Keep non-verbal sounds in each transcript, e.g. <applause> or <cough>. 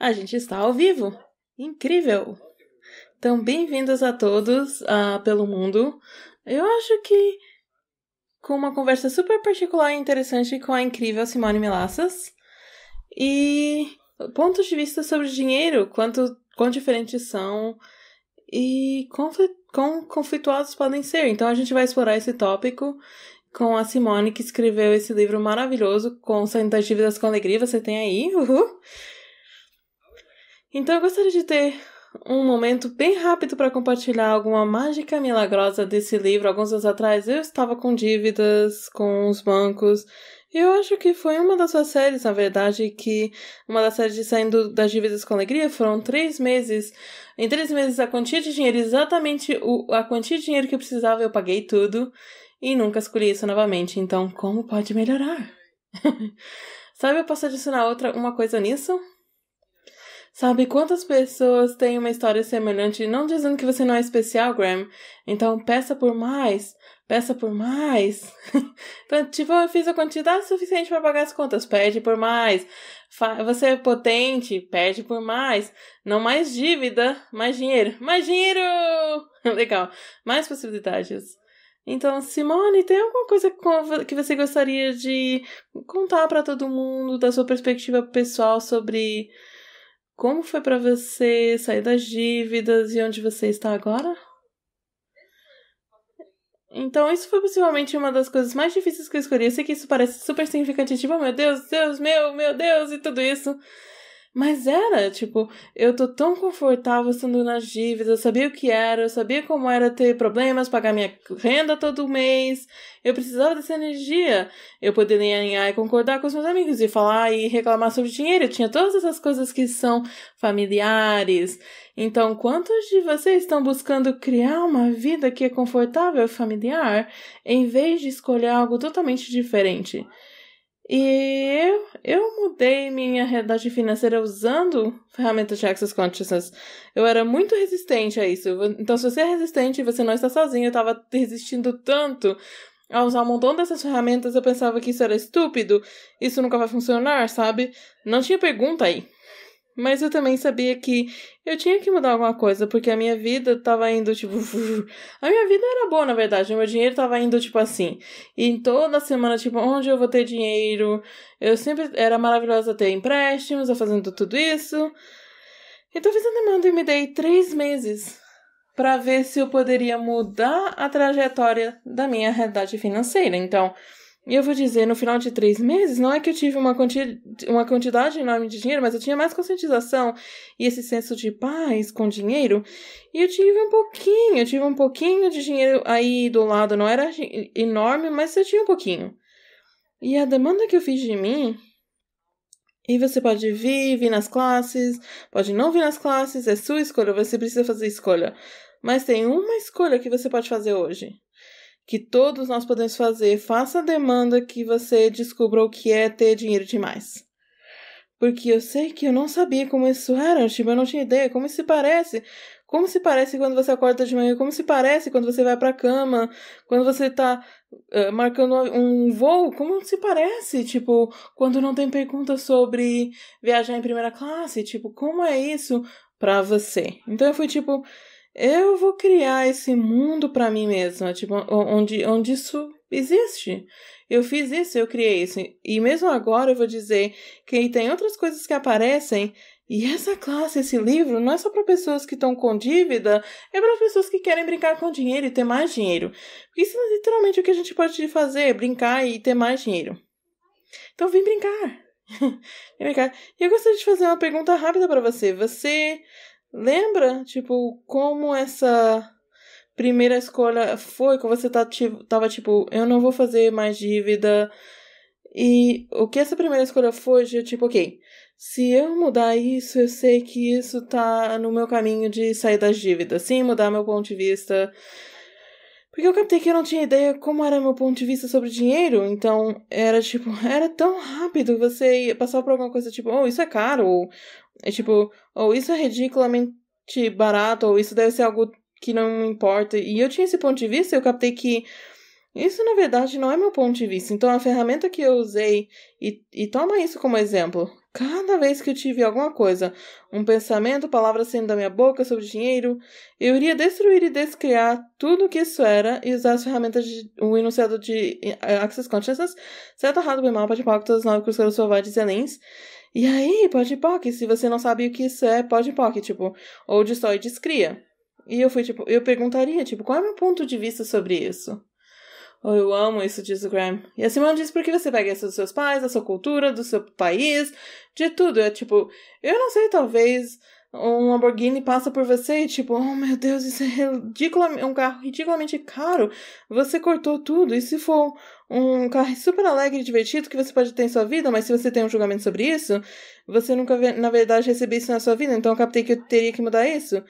A gente está ao vivo. Incrível! Então, bem-vindos a todos uh, pelo mundo. Eu acho que com uma conversa super particular e interessante com a incrível Simone Melassas. E pontos de vista sobre dinheiro, quanto, quão diferentes são e quão conflituosos podem ser. Então, a gente vai explorar esse tópico com a Simone, que escreveu esse livro maravilhoso com Saindo das Dívidas com Alegria. Você tem aí, uhul. Então eu gostaria de ter um momento bem rápido para compartilhar alguma mágica milagrosa desse livro. Alguns anos atrás eu estava com dívidas com os bancos. E eu acho que foi uma das suas séries, na verdade, que uma das séries de Saindo das Dívidas com Alegria foram três meses. Em três meses, a quantia de dinheiro, exatamente o, a quantia de dinheiro que eu precisava, eu paguei tudo e nunca escolhi isso novamente. Então, como pode melhorar? <laughs> Sabe, eu posso adicionar outra uma coisa nisso? Sabe quantas pessoas têm uma história semelhante? Não dizendo que você não é especial, Graham. Então, peça por mais. Peça por mais. <laughs> então, tipo, eu fiz a quantidade suficiente para pagar as contas. Pede por mais. Você é potente. Pede por mais. Não mais dívida, mais dinheiro. Mais dinheiro! <laughs> Legal. Mais possibilidades. Então, Simone, tem alguma coisa que você gostaria de contar para todo mundo da sua perspectiva pessoal sobre como foi para você sair das dívidas e onde você está agora? Então, isso foi possivelmente uma das coisas mais difíceis que eu escolhi. Eu sei que isso parece super significativo, oh, meu Deus, Deus meu, meu Deus, e tudo isso. Mas era, tipo, eu tô tão confortável estando nas dívidas, eu sabia o que era, eu sabia como era ter problemas, pagar minha renda todo mês, eu precisava dessa energia. Eu poderia e concordar com os meus amigos e falar e reclamar sobre dinheiro. Eu tinha todas essas coisas que são familiares. Então, quantos de vocês estão buscando criar uma vida que é confortável e familiar, em vez de escolher algo totalmente diferente? E eu, eu mudei minha realidade financeira usando ferramentas de Access Consciousness. Eu era muito resistente a isso. Então, se você é resistente e você não está sozinho, eu estava resistindo tanto a usar um montão dessas ferramentas, eu pensava que isso era estúpido, isso nunca vai funcionar, sabe? Não tinha pergunta aí. Mas eu também sabia que eu tinha que mudar alguma coisa, porque a minha vida tava indo, tipo. <laughs> A minha vida era boa, na verdade. O meu dinheiro tava indo, tipo assim. E toda semana, tipo, onde eu vou ter dinheiro? Eu sempre. Era maravilhosa ter empréstimos, eu fazendo tudo isso. Então fiz a demanda e me dei três meses para ver se eu poderia mudar a trajetória da minha realidade financeira. Então. E eu vou dizer, no final de três meses, não é que eu tive uma, quanti uma quantidade enorme de dinheiro, mas eu tinha mais conscientização e esse senso de paz com dinheiro. E eu tive um pouquinho, eu tive um pouquinho de dinheiro aí do lado, não era enorme, mas eu tinha um pouquinho. E a demanda que eu fiz de mim. E você pode vir, vir nas classes, pode não vir nas classes, é sua escolha, você precisa fazer escolha. Mas tem uma escolha que você pode fazer hoje que todos nós podemos fazer. Faça a demanda que você descubra o que é ter dinheiro demais. Porque eu sei que eu não sabia como isso era, tipo, eu não tinha ideia como se parece. Como se parece quando você acorda de manhã, como se parece quando você vai pra cama, quando você tá uh, marcando um voo, como se parece, tipo, quando não tem pergunta sobre viajar em primeira classe, tipo, como é isso pra você? Então eu fui tipo, eu vou criar esse mundo para mim mesma, tipo, onde, onde isso existe. Eu fiz isso, eu criei isso. E mesmo agora eu vou dizer que tem outras coisas que aparecem. E essa classe, esse livro, não é só para pessoas que estão com dívida, é para pessoas que querem brincar com dinheiro e ter mais dinheiro. Porque isso é literalmente o que a gente pode fazer, brincar e ter mais dinheiro. Então vem brincar. <laughs> vem brincar. E eu gostaria de fazer uma pergunta rápida para você. Você Lembra, tipo, como essa primeira escolha foi que você tá, tava tipo, eu não vou fazer mais dívida. E o que essa primeira escolha foi, de tipo, ok, se eu mudar isso, eu sei que isso tá no meu caminho de sair das dívidas, sim, mudar meu ponto de vista. Porque eu captei que eu não tinha ideia como era meu ponto de vista sobre dinheiro, então era tipo, <laughs> era tão rápido você passar por alguma coisa tipo, oh, isso é caro, ou é tipo, ou isso é ridiculamente barato, ou isso deve ser algo que não importa. E eu tinha esse ponto de vista, eu captei que isso na verdade não é meu ponto de vista. Então a ferramenta que eu usei, e, e toma isso como exemplo, cada vez que eu tive alguma coisa, um pensamento, palavra saindo da minha boca sobre dinheiro, eu iria destruir e descriar tudo o que isso era e usar as ferramentas de o um enunciado de uh, Access Consciousness, certo, errado, bem mal, pode pode todas as nove cruzadas sovagens e além. E aí, pode POC, se você não sabe o que isso é, pode POC, tipo, ou destrói e descria. E eu fui, tipo, eu perguntaria, tipo, qual é o meu ponto de vista sobre isso? Oh, eu amo isso, diz o Graham. E a Simone diz porque você pega isso dos seus pais, da sua cultura, do seu país, de tudo. É tipo, eu não sei, talvez um Lamborghini passa por você e tipo, oh meu Deus, isso é é um carro ridiculamente caro. Você cortou tudo. E se for um carro super alegre e divertido que você pode ter em sua vida, mas se você tem um julgamento sobre isso, você nunca, na verdade, recebeu isso na sua vida. Então eu captei que eu teria que mudar isso.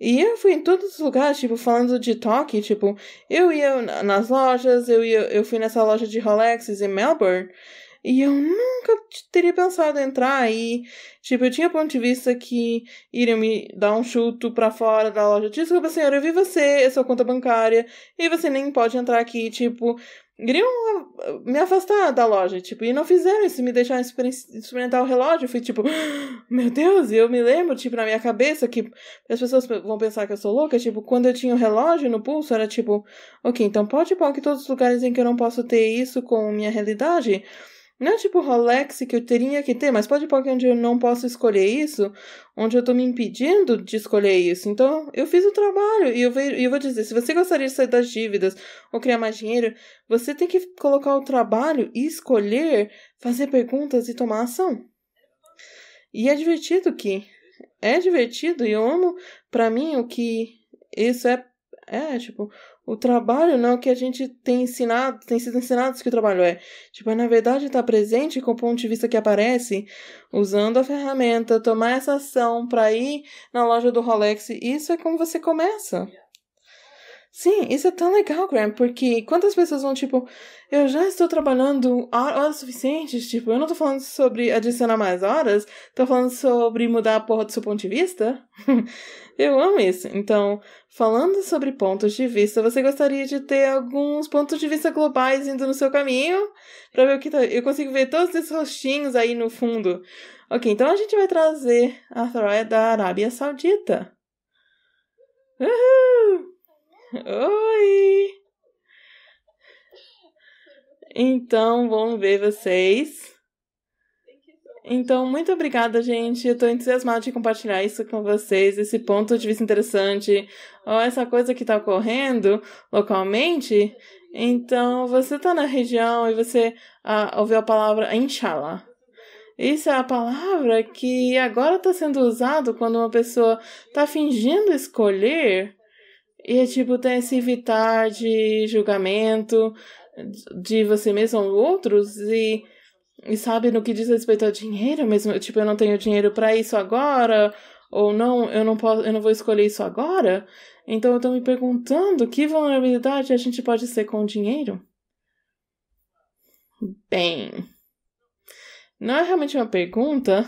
E eu fui em todos os lugares, tipo, falando de toque, tipo, eu ia nas lojas, eu ia, eu fui nessa loja de Rolexes em Melbourne, e eu nunca teria pensado entrar e, tipo, eu tinha ponto de vista que iriam me dar um chuto pra fora da loja. Desculpa, senhora, eu vi você, é sua conta bancária, e você nem pode entrar aqui, tipo, iriam me afastar da loja, tipo, e não fizeram isso, me deixaram experimentar o relógio. Eu fui tipo, <gasps> meu Deus, e eu me lembro, tipo, na minha cabeça, que as pessoas vão pensar que eu sou louca, tipo, quando eu tinha o relógio no pulso, era tipo, ok, então pode pôr que todos os lugares em que eu não posso ter isso com minha realidade. Não é tipo Rolex que eu teria que ter, mas pode pôr que onde eu não posso escolher isso, onde eu tô me impedindo de escolher isso. Então, eu fiz o trabalho e eu, vejo, eu vou dizer, se você gostaria de sair das dívidas ou criar mais dinheiro, você tem que colocar o trabalho e escolher, fazer perguntas e tomar ação. E é divertido que é divertido e eu amo para mim o que isso é é tipo o trabalho não é o que a gente tem ensinado, tem sido ensinado que o trabalho é. Tipo, é, na verdade estar tá presente com o ponto de vista que aparece, usando a ferramenta, tomar essa ação para ir na loja do Rolex. Isso é como você começa. Sim, isso é tão legal, Graham, porque quantas pessoas vão, tipo, eu já estou trabalhando horas suficientes, tipo, eu não tô falando sobre adicionar mais horas, tô falando sobre mudar a porra do seu ponto de vista. <laughs> eu amo isso. Então, falando sobre pontos de vista, você gostaria de ter alguns pontos de vista globais indo no seu caminho? Pra ver o que tá. Eu consigo ver todos esses rostinhos aí no fundo. Ok, então a gente vai trazer a Throia da Arábia Saudita. Uhul! Oi! Então, vamos ver vocês. Então, muito obrigada, gente. Eu tô entusiasmada de compartilhar isso com vocês, esse ponto de vista interessante, ou essa coisa que tá ocorrendo localmente. Então, você tá na região e você ah, ouviu a palavra Inshallah. Isso é a palavra que agora está sendo usado quando uma pessoa está fingindo escolher e é tipo, tem esse evitar de julgamento de você mesmo ou outros e, e sabe no que diz respeito ao dinheiro mesmo, tipo, eu não tenho dinheiro para isso agora, ou não, eu não posso, eu não vou escolher isso agora. Então eu tô me perguntando que vulnerabilidade a gente pode ser com o dinheiro? Bem, não é realmente uma pergunta.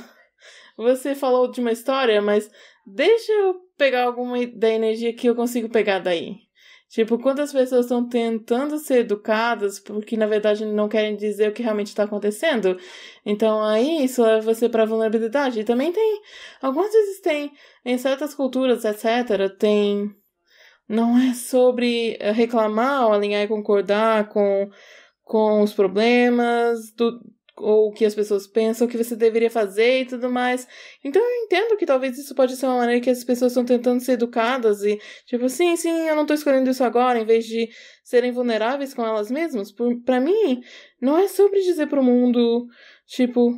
Você falou de uma história, mas deixa eu pegar alguma da energia que eu consigo pegar daí. Tipo, quantas pessoas estão tentando ser educadas porque na verdade não querem dizer o que realmente está acontecendo? Então aí isso leva você para vulnerabilidade. E também tem, algumas vezes tem, em certas culturas, etc., tem. Não é sobre reclamar ou alinhar e concordar com, com os problemas do, ou o que as pessoas pensam que você deveria fazer e tudo mais. Então eu entendo que talvez isso pode ser uma maneira que as pessoas estão tentando ser educadas e, tipo, sim, sim, eu não tô escolhendo isso agora, em vez de serem vulneráveis com elas mesmas. Para mim, não é sobre dizer pro mundo, tipo,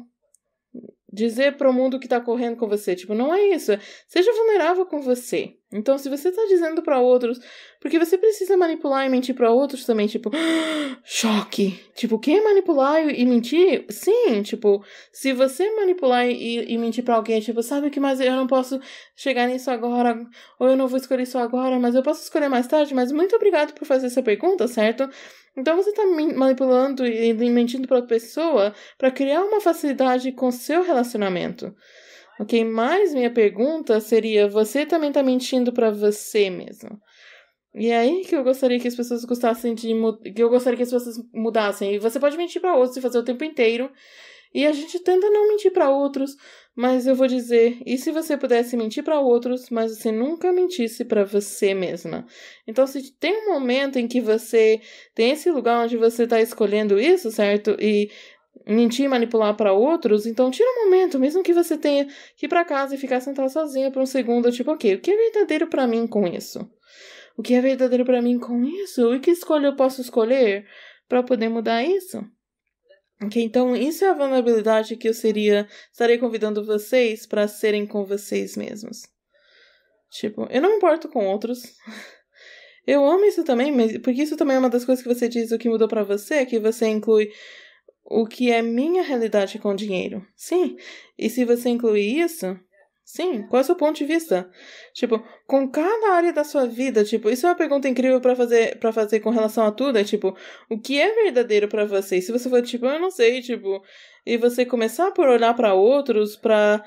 dizer pro mundo que tá correndo com você. Tipo, não é isso. Seja vulnerável com você. Então, se você tá dizendo para outros, porque você precisa manipular e mentir para outros também, tipo, <gasps> choque. Tipo, quem manipular e mentir? Sim, tipo, se você manipular e, e mentir para alguém, tipo, sabe que mas eu não posso chegar nisso agora, ou eu não vou escolher isso agora, mas eu posso escolher mais tarde, mas muito obrigado por fazer essa pergunta, certo? Então você está manipulando e mentindo para outra pessoa para criar uma facilidade com seu relacionamento. Ok? Mas minha pergunta seria: você também está mentindo para você mesmo? E é aí que eu gostaria que as pessoas gostassem de que eu gostaria que as pessoas mudassem. E você pode mentir para outros e fazer o tempo inteiro. E a gente tenta não mentir para outros, mas eu vou dizer, e se você pudesse mentir para outros, mas você nunca mentisse para você mesma? Então, se tem um momento em que você tem esse lugar onde você está escolhendo isso, certo? E mentir manipular para outros, então tira um momento, mesmo que você tenha que ir para casa e ficar sentado sozinha por um segundo, tipo, ok, o que é verdadeiro para mim com isso? O que é verdadeiro para mim com isso? E que escolha eu posso escolher para poder mudar isso? Ok, então isso é a vulnerabilidade que eu seria, estarei convidando vocês para serem com vocês mesmos. Tipo, eu não me importo com outros. <laughs> Eu amo isso também, mas porque isso também é uma das coisas que você diz o que mudou para você, que você inclui o que é minha realidade com dinheiro. Sim. E se você incluir isso, sim, qual é o seu ponto de vista? Tipo, com cada área da sua vida, tipo, isso é uma pergunta incrível para fazer para fazer com relação a tudo, é tipo, o que é verdadeiro para você? Se você for tipo, eu não sei, tipo, e você começar por olhar para outros para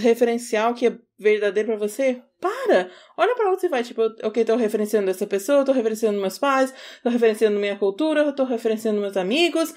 referenciar o que é verdadeiro para você, para! Olha para onde você vai, tipo, ok, tô referenciando essa pessoa, tô referenciando meus pais, tô referenciando minha cultura, tô referenciando meus amigos,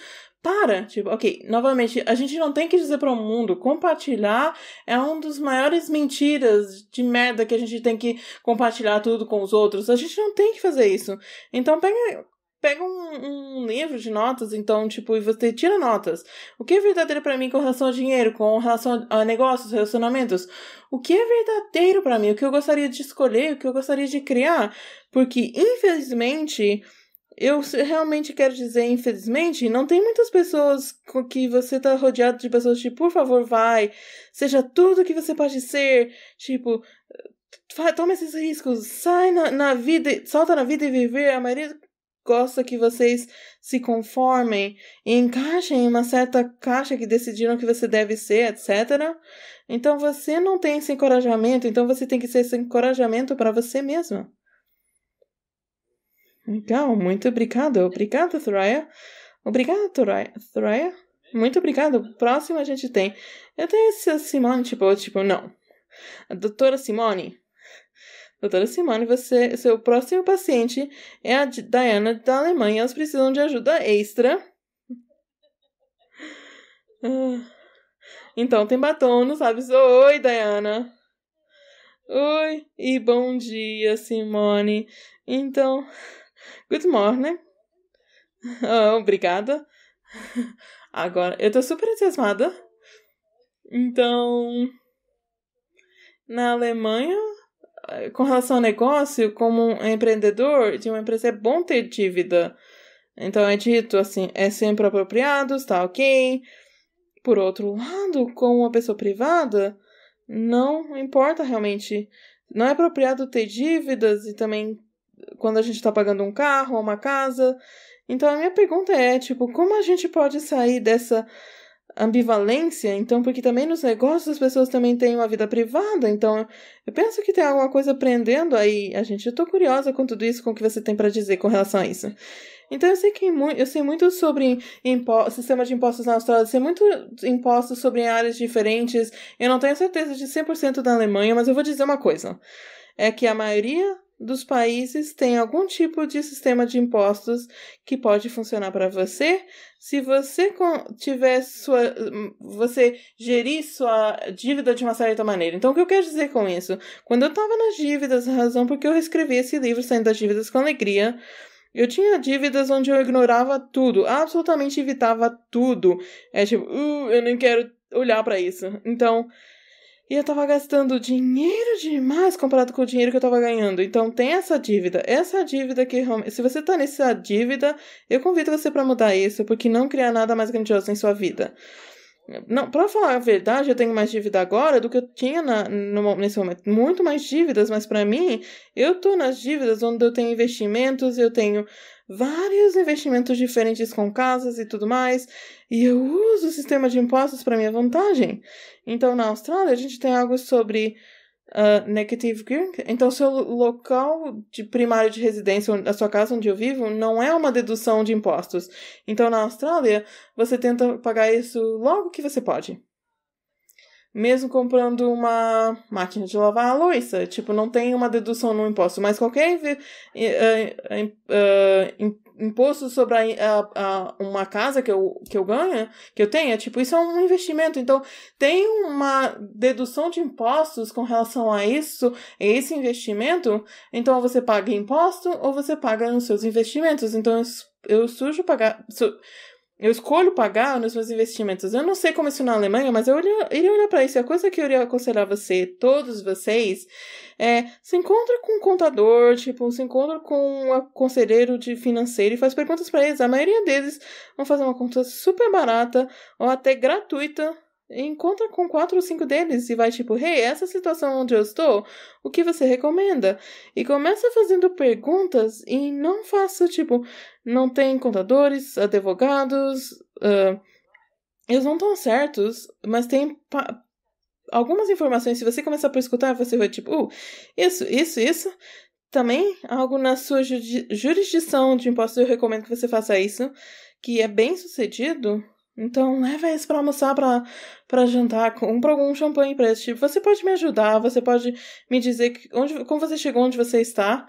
para, tipo, ok, novamente, a gente não tem que dizer para o mundo, compartilhar é um dos maiores mentiras de merda que a gente tem que compartilhar tudo com os outros. A gente não tem que fazer isso. Então pega, pega um, um livro de notas, então, tipo, e você tira notas. O que é verdadeiro para mim com relação ao dinheiro, com relação a negócios, relacionamentos? O que é verdadeiro para mim? O que eu gostaria de escolher, o que eu gostaria de criar? Porque, infelizmente, eu realmente quero dizer, infelizmente, não tem muitas pessoas com que você tá rodeado de pessoas tipo, por favor, vai, seja tudo que você pode ser, tipo, toma esses riscos, sai na, na vida, solta na vida e viver. A maioria gosta que vocês se conformem e encaixem em uma certa caixa que decidiram que você deve ser, etc. Então você não tem esse encorajamento, então você tem que ser esse encorajamento para você mesma. Legal, muito obrigado. Obrigada, Thoraya. Obrigada, Thoraya. Muito obrigado. Próximo a gente tem. Eu tenho essa Simone, tipo, tipo, não. A doutora Simone. Doutora Simone, você, seu próximo paciente é a Diana da Alemanha. Elas precisam de ajuda extra. Ah. Então tem batom, não sabe? Oi, Diana. Oi, e bom dia, Simone. Então, Good morning. Oh, obrigada. Agora, eu tô super entusiasmada. Então, na Alemanha, com relação ao negócio, como um empreendedor de uma empresa, é bom ter dívida. Então, é dito assim, é sempre apropriado, está ok. Por outro lado, como uma pessoa privada, não importa realmente. Não é apropriado ter dívidas e também quando a gente está pagando um carro ou uma casa. Então a minha pergunta é, tipo, como a gente pode sair dessa ambivalência? Então, porque também nos negócios as pessoas também têm uma vida privada, então eu penso que tem alguma coisa prendendo aí a gente. Eu tô curiosa com tudo isso, com o que você tem para dizer com relação a isso. Então eu sei que eu sei muito sobre sistema de impostos na Austrália, sei muito impostos sobre áreas diferentes. Eu não tenho certeza de 100% da Alemanha, mas eu vou dizer uma coisa. É que a maioria dos países tem algum tipo de sistema de impostos que pode funcionar para você. Se você tiver sua. você gerir sua dívida de uma certa maneira. Então, o que eu quero dizer com isso? Quando eu estava nas dívidas, a razão porque eu escrevi esse livro, Saindo das Dívidas com Alegria. Eu tinha dívidas onde eu ignorava tudo, absolutamente evitava tudo. É tipo, uh, eu nem quero olhar para isso. Então, e eu tava gastando dinheiro demais comparado com o dinheiro que eu tava ganhando. Então tem essa dívida. Essa dívida que se você tá nessa dívida, eu convido você para mudar isso, porque não criar nada mais grandioso em sua vida. Não, para falar a verdade, eu tenho mais dívida agora do que eu tinha na, no, nesse momento. Muito mais dívidas, mas para mim, eu tô nas dívidas onde eu tenho investimentos, eu tenho vários investimentos diferentes com casas e tudo mais, e eu uso o sistema de impostos para minha vantagem. Então, na Austrália, a gente tem algo sobre uh, negative gearing. Então, seu local de primário de residência, a sua casa onde eu vivo, não é uma dedução de impostos. Então, na Austrália, você tenta pagar isso logo que você pode. Mesmo comprando uma máquina de lavar a louça. Tipo, não tem uma dedução no imposto, mas qualquer uh, uh, uh, imposto sobre a, a, a, uma casa que eu, que eu ganho, que eu tenha, tipo, isso é um investimento. Então, tem uma dedução de impostos com relação a isso, esse investimento. Então, você paga imposto ou você paga nos seus investimentos. Então, eu, eu sujo pagar. Su, eu escolho pagar nos meus investimentos. Eu não sei como isso na Alemanha, mas eu iria, olhar para isso. A coisa que eu iria aconselhar você, todos vocês, é se encontra com um contador, tipo, se encontra com um conselheiro de financeiro e faz perguntas para eles. A maioria deles vão fazer uma conta super barata ou até gratuita encontra com quatro ou cinco deles e vai tipo, hey, essa situação onde eu estou, o que você recomenda? E começa fazendo perguntas e não faça tipo, não tem contadores, advogados, uh, eles não estão certos, mas tem algumas informações. Se você começar por escutar, você vai tipo, uh, isso, isso, isso. Também algo na sua jurisdição de impostos, eu recomendo que você faça isso, que é bem sucedido então, leva isso pra almoçar, pra jantar, compra algum champanhe pra esse tipo. Você pode me ajudar, você pode me dizer onde, como você chegou onde você está.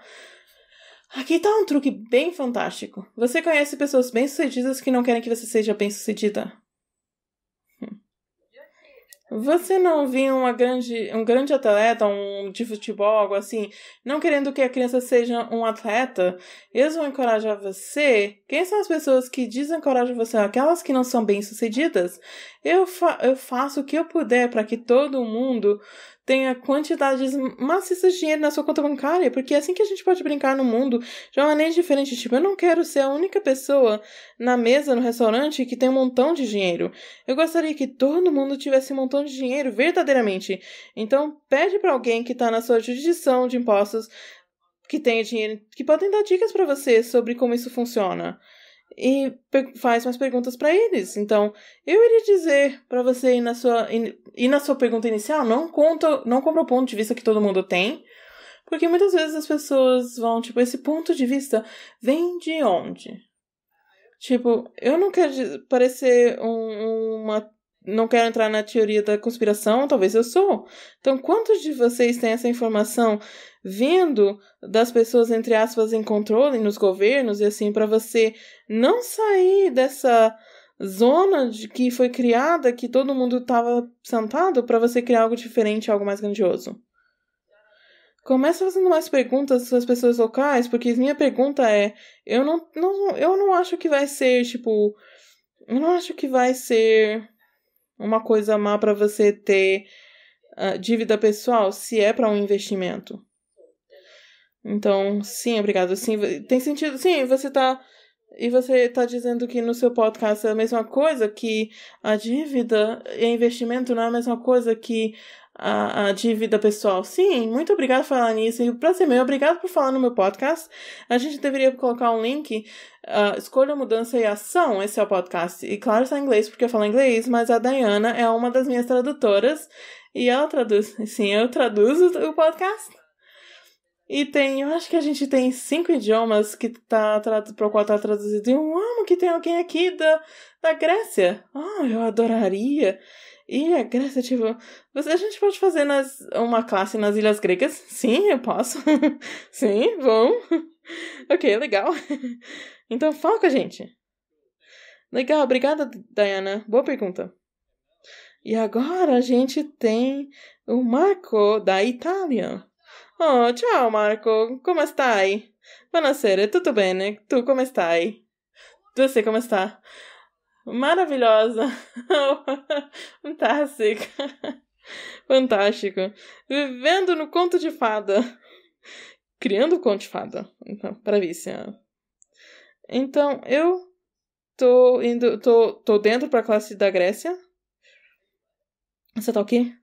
Aqui tá um truque bem fantástico. Você conhece pessoas bem-sucedidas que não querem que você seja bem-sucedida? Você não viu uma grande, um grande atleta, um de futebol, algo assim, não querendo que a criança seja um atleta, eles vão encorajar você? Quem são as pessoas que desencorajam você? Aquelas que não são bem-sucedidas? Eu, fa eu faço o que eu puder para que todo mundo tenha quantidades maciças de dinheiro na sua conta bancária, porque é assim que a gente pode brincar no mundo de uma maneira diferente. Tipo, eu não quero ser a única pessoa na mesa no restaurante que tem um montão de dinheiro. Eu gostaria que todo mundo tivesse um montão de dinheiro, verdadeiramente. Então, pede para alguém que está na sua jurisdição de impostos que tenha dinheiro, que podem dar dicas para você sobre como isso funciona e faz umas perguntas para eles. Então, eu iria dizer para você ir na sua ir na sua pergunta inicial, não conta, não compra o ponto de vista que todo mundo tem, porque muitas vezes as pessoas vão tipo esse ponto de vista vem de onde? Tipo, eu não quero parecer um, uma não quero entrar na teoria da conspiração, talvez eu sou. Então, quantos de vocês têm essa informação vindo das pessoas, entre aspas, em controle nos governos e assim, para você não sair dessa zona de que foi criada, que todo mundo estava sentado, para você criar algo diferente, algo mais grandioso? Começa fazendo mais perguntas às pessoas locais, porque minha pergunta é: eu não, não, eu não acho que vai ser, tipo. Eu não acho que vai ser uma coisa má para você ter uh, dívida pessoal se é para um investimento. Então, sim, obrigado. Sim, tem sentido. Sim, você tá. E você tá dizendo que no seu podcast é a mesma coisa, que a dívida e investimento não é a mesma coisa que a, a dívida pessoal. Sim, muito obrigado por falar nisso. E pra ser meu, obrigado por falar no meu podcast. A gente deveria colocar um link. Uh, Escolha, Mudança e Ação. Esse é o podcast. E claro, está em inglês porque eu falo inglês, mas a Diana é uma das minhas tradutoras. E ela traduz. Sim, eu traduzo o podcast. E tem, eu acho que a gente tem cinco idiomas que tá para o qual tá traduzido. Eu amo que tem alguém aqui da, da Grécia. Ah, oh, eu adoraria. E a Grécia, tipo, a gente pode fazer nas, uma classe nas Ilhas Gregas? Sim, eu posso. <laughs> Sim, bom. <laughs> ok, legal. <laughs> então fala com a gente. Legal, obrigada, Diana. Boa pergunta. E agora a gente tem o Marco da Itália. Oh, ciao Marco, come stai? Buonasera, tutto bene? Tu come stai? Você como está? maravilhosa, <laughs> fantástica, fantástico, vivendo no conto de fada, criando conto de fada, então, bravíssima. Então, eu tô indo, tô, tô dentro pra classe da Grécia. Você tá o quê?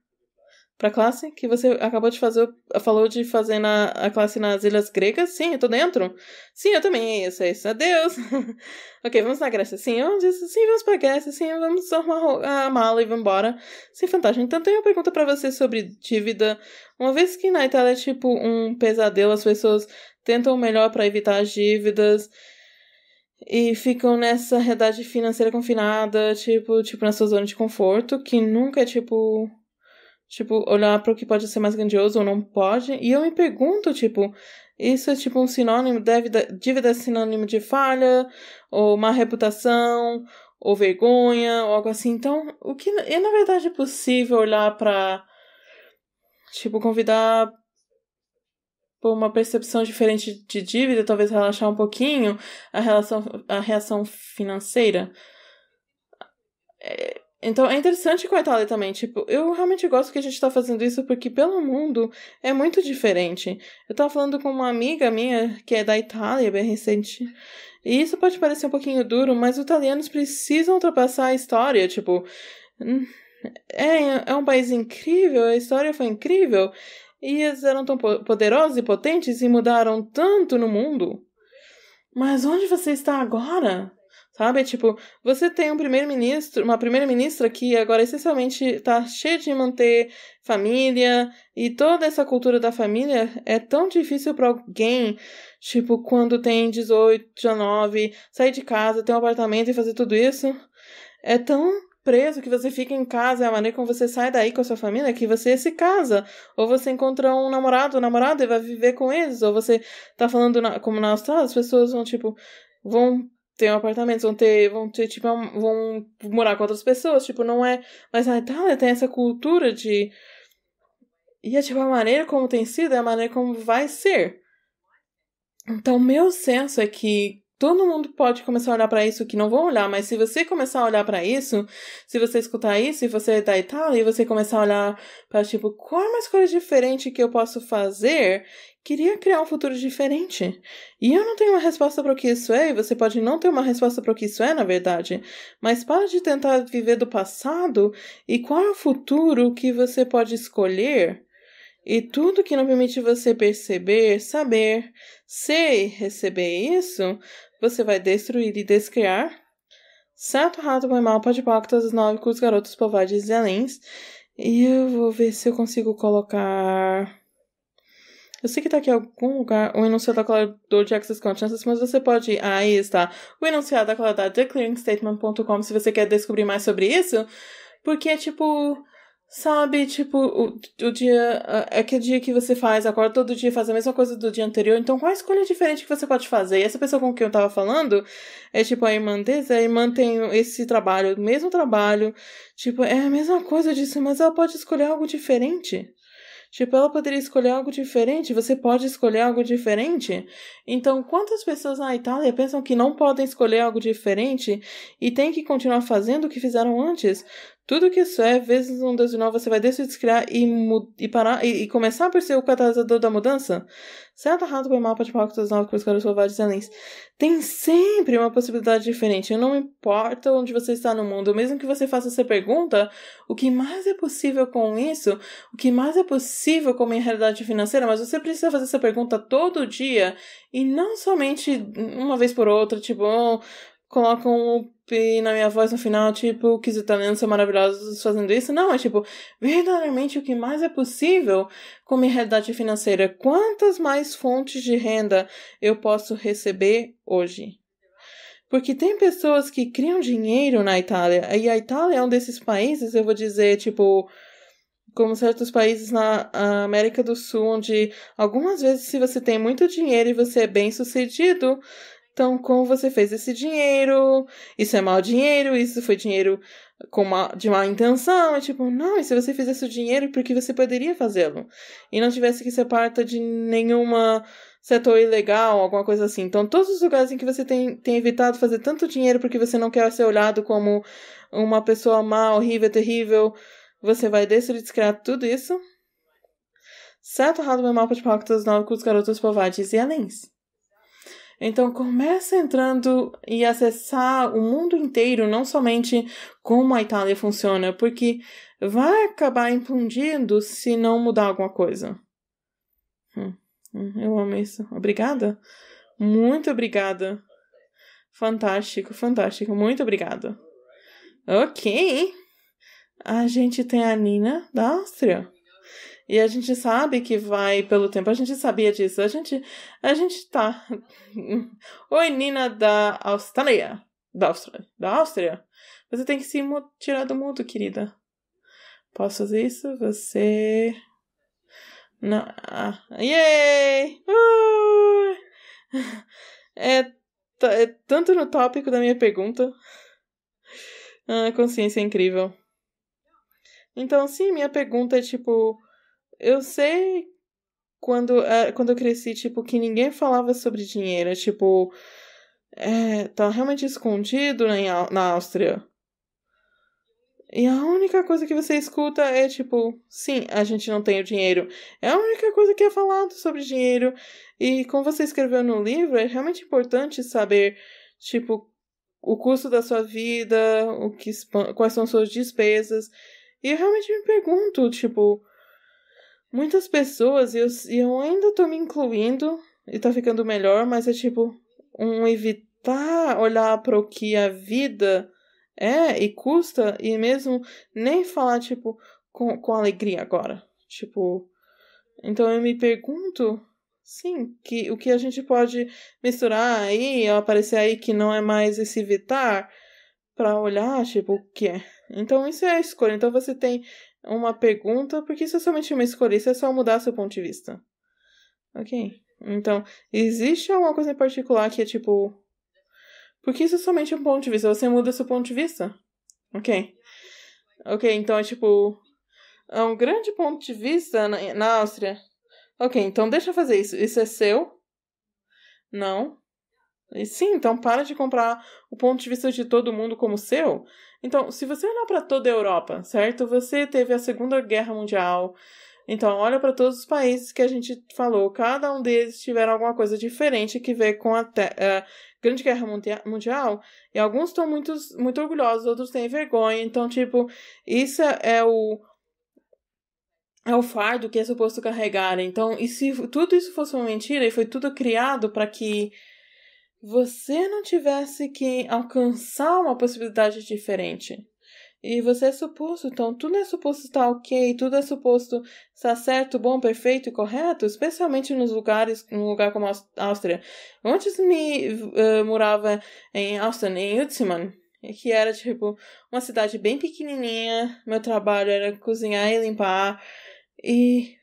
Pra classe que você acabou de fazer, falou de fazer na, a classe nas Ilhas Gregas. Sim, eu tô dentro. Sim, eu também. Isso, é isso. Adeus. <laughs> ok, vamos na Grécia. Sim, disse, sim, vamos pra Grécia. Sim, vamos arrumar a mala e vamos embora. Sim, fantástico. Então, tenho uma pergunta para você sobre dívida. Uma vez que na Itália é tipo um pesadelo, as pessoas tentam o melhor para evitar as dívidas e ficam nessa realidade financeira confinada, tipo, tipo na sua zona de conforto, que nunca é tipo Tipo, olhar para o que pode ser mais grandioso ou não pode. E eu me pergunto, tipo, isso é tipo um sinônimo, deve, dívida é sinônimo de falha, ou má reputação, ou vergonha, ou algo assim. Então, o que é na verdade possível olhar para tipo convidar por uma percepção diferente de dívida, talvez relaxar um pouquinho a relação a reação financeira. Então é interessante com a Itália também. Tipo, eu realmente gosto que a gente tá fazendo isso porque pelo mundo é muito diferente. Eu tava falando com uma amiga minha que é da Itália, bem recente. E isso pode parecer um pouquinho duro, mas os italianos precisam ultrapassar a história. Tipo, hum, é, é um país incrível, a história foi incrível. E eles eram tão poderosos e potentes e mudaram tanto no mundo. Mas onde você está agora? Sabe? Tipo, você tem um primeiro-ministro, uma primeira-ministra que agora essencialmente tá cheia de manter família e toda essa cultura da família é tão difícil para alguém, tipo, quando tem 18, 19, sair de casa, ter um apartamento e fazer tudo isso. É tão preso que você fica em casa, é a maneira como você sai daí com a sua família, que você se casa, ou você encontra um namorado, ou namorada e vai viver com eles, ou você tá falando na, como na Austrália, as pessoas vão, tipo, vão ter um apartamento, vão ter, vão ter, tipo, vão morar com outras pessoas, tipo, não é. Mas a Itália tem essa cultura de. E é tipo a maneira como tem sido, é a maneira como vai ser. Então, meu senso é que todo mundo pode começar a olhar para isso que não vão olhar, mas se você começar a olhar para isso, se você escutar isso e você é da Itália e você começar a olhar para tipo, qual é uma escolha diferente que eu posso fazer queria criar um futuro diferente. E eu não tenho uma resposta para o que isso é, e você pode não ter uma resposta para o que isso é, na verdade. Mas para de tentar viver do passado e qual é o futuro que você pode escolher. E tudo que não permite você perceber, saber, ser e receber isso, você vai destruir e descriar. Certo, rato, boi mal, pode pactos, os nove com os garotos povagens e alens. E eu vou ver se eu consigo colocar. Eu sei que tá aqui em algum lugar o enunciado qualidade de Access Consciousness, mas você pode. Ah, aí está. O enunciado da qualidade de clearingstatement.com se você quer descobrir mais sobre isso. Porque é tipo. Sabe, tipo, o, o dia. É aquele dia que você faz, acorda todo dia faz a mesma coisa do dia anterior. Então, qual a escolha diferente que você pode fazer? E essa pessoa com quem eu tava falando é tipo a irmã deles, a irmã tem esse trabalho, o mesmo trabalho. Tipo, é a mesma coisa disso, mas ela pode escolher algo diferente. Tipo, ela poderia escolher algo diferente, você pode escolher algo diferente. Então, quantas pessoas na Itália pensam que não podem escolher algo diferente e têm que continuar fazendo o que fizeram antes? Tudo que isso é, vezes um desenho você vai descriar e, e parar e, e, começar por ser o catalisador da mudança? Certo, errado, bem mal, pode falar com os novos com os caras selvagens além. Tem sempre uma possibilidade diferente. Não importa onde você está no mundo, mesmo que você faça essa pergunta, o que mais é possível com isso? O que mais é possível com a minha realidade financeira? Mas você precisa fazer essa pergunta todo dia e não somente uma vez por outra, tipo, oh, colocam um pi na minha voz no final, tipo, que os italianos são maravilhosos fazendo isso. Não, é tipo, verdadeiramente o que mais é possível com minha realidade financeira. Quantas mais fontes de renda eu posso receber hoje? Porque tem pessoas que criam dinheiro na Itália, e a Itália é um desses países, eu vou dizer, tipo, como certos países na América do Sul, onde algumas vezes, se você tem muito dinheiro e você é bem sucedido, então, como você fez esse dinheiro? Isso é mau dinheiro? Isso foi dinheiro com uma, de má intenção? É tipo, não, e se você fizesse o dinheiro, porque você poderia fazê-lo? E não tivesse que ser parte de nenhuma setor ilegal, alguma coisa assim. Então, todos os lugares em que você tem, tem evitado fazer tanto dinheiro porque você não quer ser olhado como uma pessoa má, horrível, terrível, você vai descriar tudo isso. Certo, errado, meu mapa de pactos novos com os garotos povates e alens. Então começa entrando e acessar o mundo inteiro, não somente como a Itália funciona, porque vai acabar implodindo se não mudar alguma coisa. Hum, hum, eu amo isso. Obrigada. Muito obrigada. Fantástico, fantástico. Muito obrigada. Ok. A gente tem a Nina da Áustria. E a gente sabe que vai pelo tempo, a gente sabia disso. A gente, a gente tá. <laughs> Oi, Nina da Austrália. Da Austrália. Da Áustria. Você tem que se tirar do mundo, querida. Posso fazer isso? Você. Não. Ah, yay! Uh! É, é tanto no tópico da minha pergunta. Ah, consciência é incrível. Então, sim, minha pergunta é tipo. Eu sei quando, uh, quando eu cresci, tipo, que ninguém falava sobre dinheiro. Tipo, é, tá realmente escondido na, na Áustria. E a única coisa que você escuta é tipo, sim, a gente não tem o dinheiro. É a única coisa que é falado sobre dinheiro. E como você escreveu no livro, é realmente importante saber, tipo, o custo da sua vida, o que, quais são suas despesas. E eu realmente me pergunto, tipo, muitas pessoas, e eu, eu ainda tô me incluindo, e tá ficando melhor, mas é tipo, um evitar olhar para o que a vida é e custa e mesmo nem falar, tipo, com, com alegria agora. Tipo, então eu me pergunto, sim, que o que a gente pode misturar aí, aparecer aí que não é mais esse evitar para olhar, tipo, o que é. Então isso é a escolha. Então você tem uma pergunta, porque isso é somente uma escolha, isso é só mudar seu ponto de vista. Ok? Então, existe alguma coisa em particular que é tipo, porque isso é somente um ponto de vista. Você muda seu ponto de vista. Ok. Ok, então é tipo. É um grande ponto de vista na, na Áustria. Ok, então deixa eu fazer isso. Isso é seu? Não. E sim, então para de comprar o ponto de vista de todo mundo como seu. Então, se você olhar para toda a Europa, certo? Você teve a Segunda Guerra Mundial. Então, olha para todos os países que a gente falou. Cada um deles tiveram alguma coisa diferente que ver com a, uh, Grande Guerra Mundial, e alguns estão muito, muito orgulhosos, outros têm vergonha. Então, tipo, isso é o. É o fardo que é suposto carregar. Então, e se tudo isso fosse uma mentira e foi tudo criado para que você não tivesse que alcançar uma possibilidade diferente? E você é suposto, então tudo é suposto estar ok, tudo é suposto estar certo, bom, perfeito e correto, especialmente nos lugares, num lugar como a Áustria. Antes me uh, morava em Áustria, em Utzmann, que era tipo uma cidade bem pequenininha. Meu trabalho era cozinhar e limpar e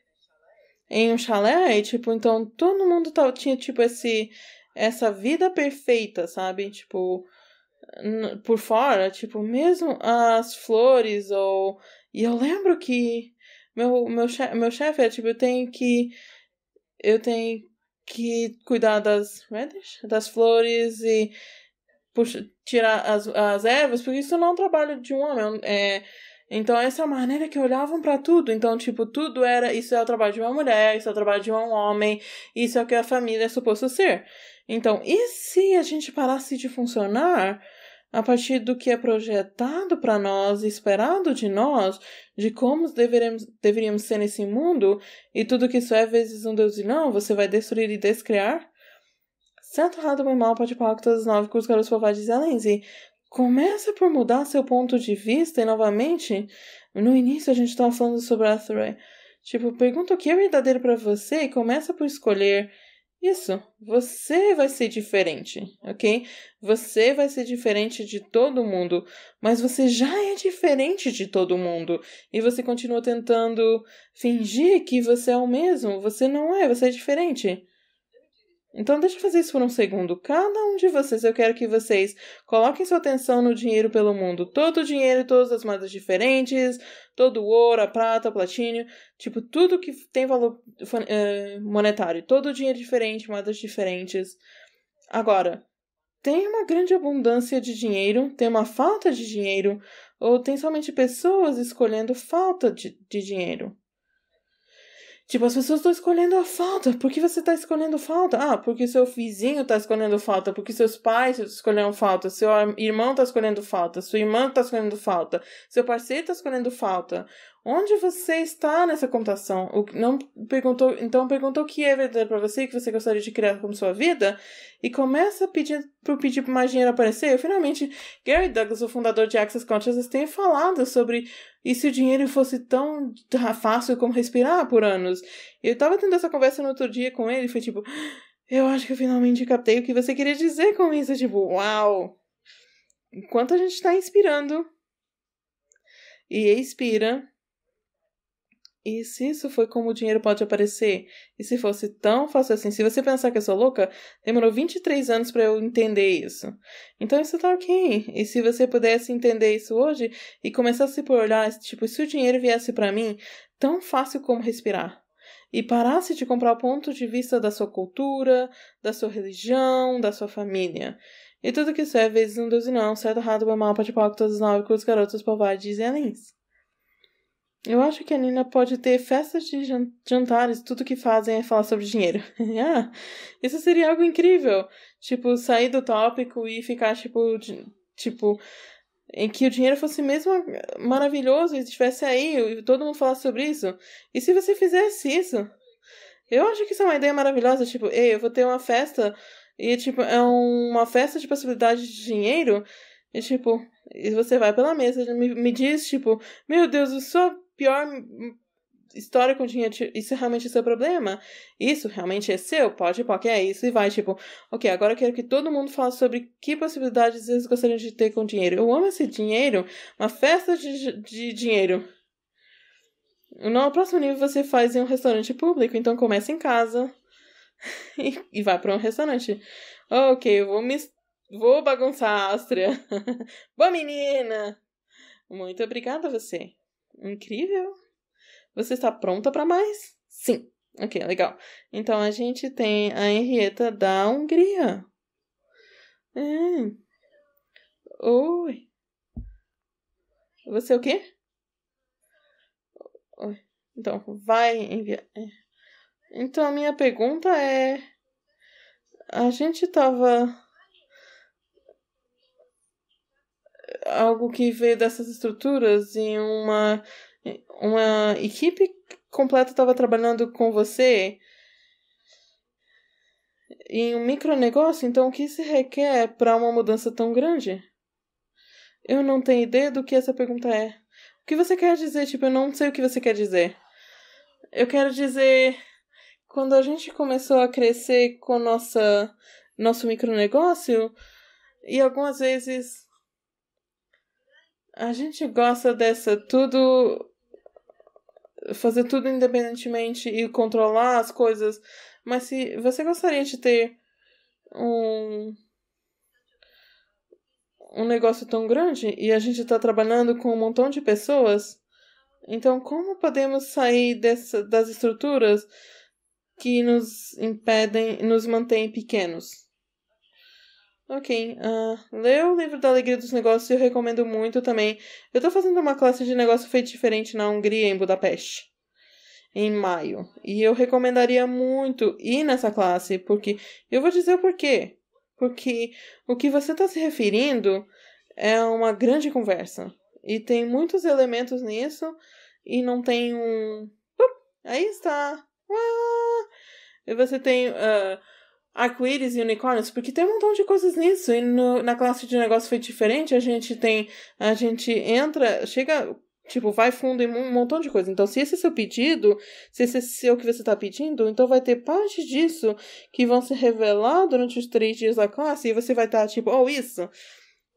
em um chalé, e, tipo, então todo mundo tinha tipo esse essa vida perfeita, sabe? Tipo, por fora, tipo, mesmo as flores ou. E eu lembro que meu, meu, chefe, meu chefe é tipo, eu tenho que. Eu tenho que cuidar das radish, das flores e puxa, tirar as, as ervas, porque isso não é um trabalho de um homem. É, então, essa é a maneira que olhavam para tudo. Então, tipo, tudo era. Isso é o trabalho de uma mulher, isso é o trabalho de um homem, isso é o que a família é suposto ser. Então, e se a gente parasse de funcionar a partir do que é projetado para nós esperado de nós, de como deveremos, deveríamos ser nesse mundo, e tudo que isso é vezes um Deus e não, você vai destruir e descriar? Certo, errado, bem mal, pode com todas as nove cursos, caros fovados e. E começa por mudar seu ponto de vista e novamente, no início a gente estava falando sobre Atheray. Tipo, pergunta o que é verdadeiro para você e começa por escolher isso, você vai ser diferente, ok? Você vai ser diferente de todo mundo, mas você já é diferente de todo mundo e você continua tentando fingir que você é o mesmo. Você não é, você é diferente. Então, deixa eu fazer isso por um segundo. Cada um de vocês, eu quero que vocês coloquem sua atenção no dinheiro pelo mundo. Todo o dinheiro, todas as moedas diferentes, todo o ouro, a prata, o platínio, tipo, tudo que tem valor uh, monetário. Todo o dinheiro diferente, moedas diferentes. Agora, tem uma grande abundância de dinheiro, tem uma falta de dinheiro, ou tem somente pessoas escolhendo falta de, de dinheiro? Tipo, as pessoas estão escolhendo a falta. Por que você está escolhendo falta? Ah, porque seu vizinho está escolhendo falta, porque seus pais escolheram falta, seu irmão está escolhendo falta, sua irmã está escolhendo falta, seu parceiro está escolhendo falta. Onde você está nessa computação? O, não perguntou, então perguntou o que é verdadeiro para você, que você gostaria de criar como sua vida, e começa a pedir para pedir mais dinheiro aparecer. finalmente, Gary Douglas, o fundador de Access Consciousness, tem falado sobre e se o dinheiro fosse tão fácil como respirar por anos. Eu estava tendo essa conversa no outro dia com ele, e foi tipo, eu acho que eu finalmente captei o que você queria dizer com isso, tipo, uau. Enquanto a gente está inspirando e expira, E se isso foi como o dinheiro pode aparecer? E se fosse tão fácil assim? Se você pensar que eu sou louca, demorou 23 anos para eu entender isso. Então isso tá ok. E se você pudesse entender isso hoje e começasse por olhar, tipo, se o dinheiro viesse para mim, tão fácil como respirar. E parasse de comprar o ponto de vista da sua cultura, da sua religião, da sua família. E tudo que isso é vezes um, e não, certo, errado, bom, mal, pau, todos os nove, curtos, garotos, povares e aliens. Eu acho que a Nina pode ter festas de jantares, tudo que fazem é falar sobre dinheiro. <laughs> ah, isso seria algo incrível. Tipo, sair do tópico e ficar, tipo, tipo, em que o dinheiro fosse mesmo maravilhoso e estivesse aí e todo mundo falasse sobre isso. E se você fizesse isso? Eu acho que isso é uma ideia maravilhosa. Tipo, ei, eu vou ter uma festa e, tipo, é uma festa de possibilidade de dinheiro. E, tipo, e você vai pela mesa, me, me diz, tipo, meu Deus, eu sou pior história com dinheiro, isso realmente é seu problema? Isso realmente é seu? Pode, pode, é isso. E vai, tipo, ok, agora eu quero que todo mundo fale sobre que possibilidades eles gostariam de ter com dinheiro. Eu amo esse dinheiro, uma festa de, de dinheiro. No próximo nível você faz em um restaurante público, então começa em casa <laughs> e, e vai para um restaurante. Ok, eu vou me. Vou bagunçar a Áustria. <laughs> Boa menina! Muito obrigada a você. Incrível. Você está pronta para mais? Sim. Ok, legal. Então a gente tem a Henrietta da Hungria. É. Oi. Você é o quê? Então, vai enviar. É. Então a minha pergunta é. A gente tava. Algo que veio dessas estruturas em uma uma equipe completa estava trabalhando com você em um micronegócio, então o que se requer para uma mudança tão grande? Eu não tenho ideia do que essa pergunta é. O que você quer dizer? Tipo, eu não sei o que você quer dizer. Eu quero dizer, quando a gente começou a crescer com nossa nosso micronegócio, e algumas vezes a gente gosta dessa tudo fazer tudo independentemente e controlar as coisas. Mas se você gostaria de ter um um negócio tão grande e a gente está trabalhando com um montão de pessoas, então como podemos sair dessa, das estruturas que nos impedem, nos mantêm pequenos? Ok, uh, o livro da Alegria dos Negócios eu recomendo muito também. Eu estou fazendo uma classe de negócio feito diferente na Hungria, em Budapeste, em maio. E eu recomendaria muito ir nessa classe, porque eu vou dizer o porquê. Porque o que você está se referindo é uma grande conversa. E tem muitos elementos nisso, e não tem um. Aí está! Uh, e você tem. Uh, arco-íris e unicórnios, porque tem um montão de coisas nisso. E no, na classe de negócio foi diferente, a gente tem. A gente entra, chega. Tipo, vai fundo em um montão de coisa. Então, se esse é seu pedido, se esse é o que você está pedindo, então vai ter parte disso que vão se revelar durante os três dias da classe e você vai estar tá, tipo, oh, isso.